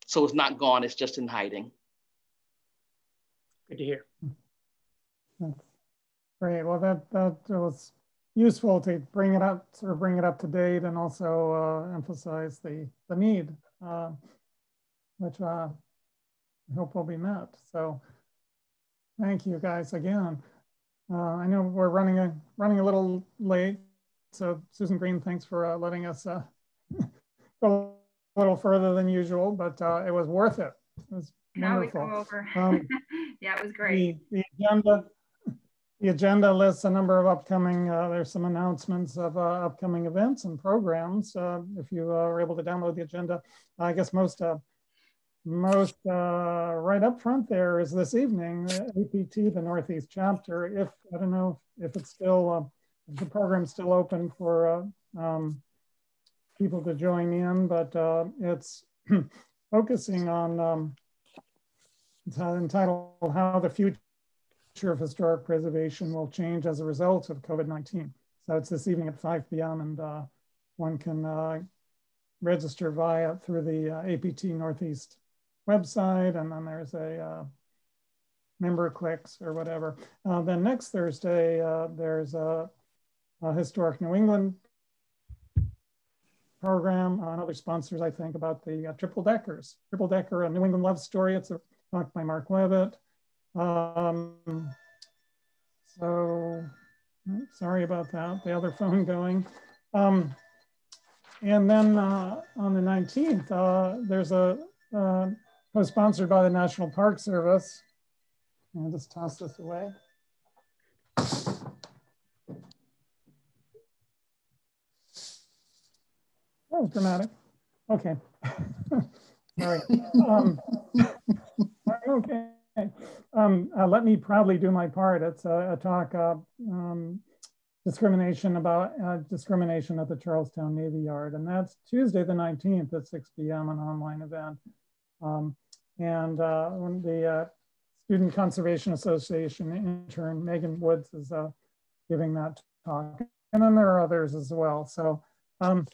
so it's not gone, it's just in hiding. Good to hear. That's great. Well, that that was useful to bring it up, sort of bring it up to date, and also uh, emphasize the the need, uh, which uh, I hope will be met. So, thank you guys again. Uh, I know we're running a running a little late, so Susan Green, thanks for uh, letting us uh, go a little further than usual, but uh, it was worth it. It was now wonderful. we go over. Um, yeah, it was great. The, the, agenda, the agenda lists a number of upcoming. Uh, there's some announcements of uh, upcoming events and programs. Uh, if you are able to download the agenda, I guess most most uh, right up front there is this evening, APT, the Northeast chapter. If I don't know if it's still uh, if the program's still open for uh, um, people to join in, but uh, it's focusing on um, entitled "How the Future of Historic Preservation Will Change as a Result of COVID-19." So it's this evening at 5 p.m. and uh, one can uh, register via through the APT Northeast website, and then there's a uh, member clicks or whatever. Uh, then next Thursday, uh, there's a, a, Historic New England program uh, and other sponsors, I think, about the uh, Triple Deckers. Triple Decker, a New England love story. It's a talk by Mark Levitt. Um, so, sorry about that, the other phone going. Um, and then uh, on the 19th, uh, there's a uh, co-sponsored by the National Park Service. I'll just toss this away. That was dramatic. Okay. All right. Um, okay. Um, uh, let me proudly do my part. It's a, a talk, uh, um, discrimination about uh, discrimination at the Charlestown Navy Yard. And that's Tuesday the 19th at 6 p.m. an online event. Um, and uh, the uh, Student Conservation Association intern, Megan Woods, is uh, giving that talk. And then there are others as well. So um,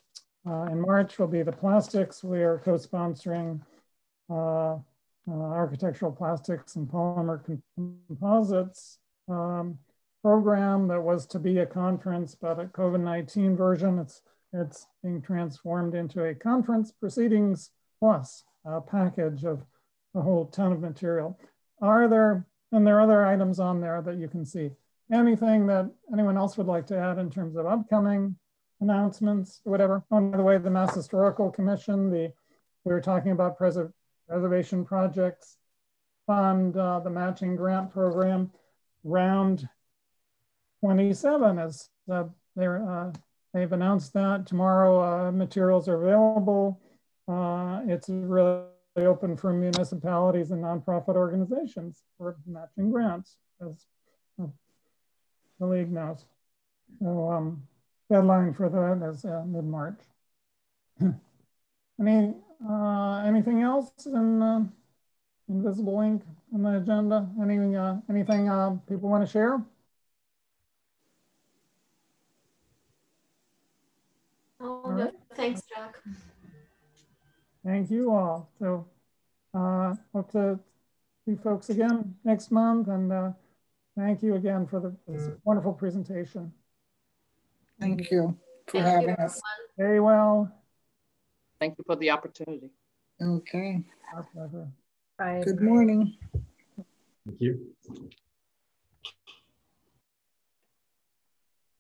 in March will be the plastics. We are co-sponsoring uh, architectural plastics and polymer composites um, program that was to be a conference, but a COVID-19 version. It's, it's being transformed into a conference proceedings plus a package of a whole ton of material. Are there, and there are other items on there that you can see. Anything that anyone else would like to add in terms of upcoming announcements, whatever. Oh, by the way, the Mass Historical Commission, the we were talking about preser preservation projects fund, uh, the matching grant program, round 27 is uh, uh, they've announced that tomorrow uh, materials are available. Uh, it's really open for municipalities and nonprofit organizations for matching grants, as the league knows. So um, deadline for that is uh, mid-March. Any uh, anything else in uh, Invisible Ink on the agenda? Anything uh, anything uh, people want to share? Oh, no, thanks, Jack. Thank you all. So uh, hope to see folks again next month. And uh, thank you again for the, this wonderful presentation. Thank you for thank having you, us. Very well. Thank you for the opportunity. Okay. Our Good morning. Thank you.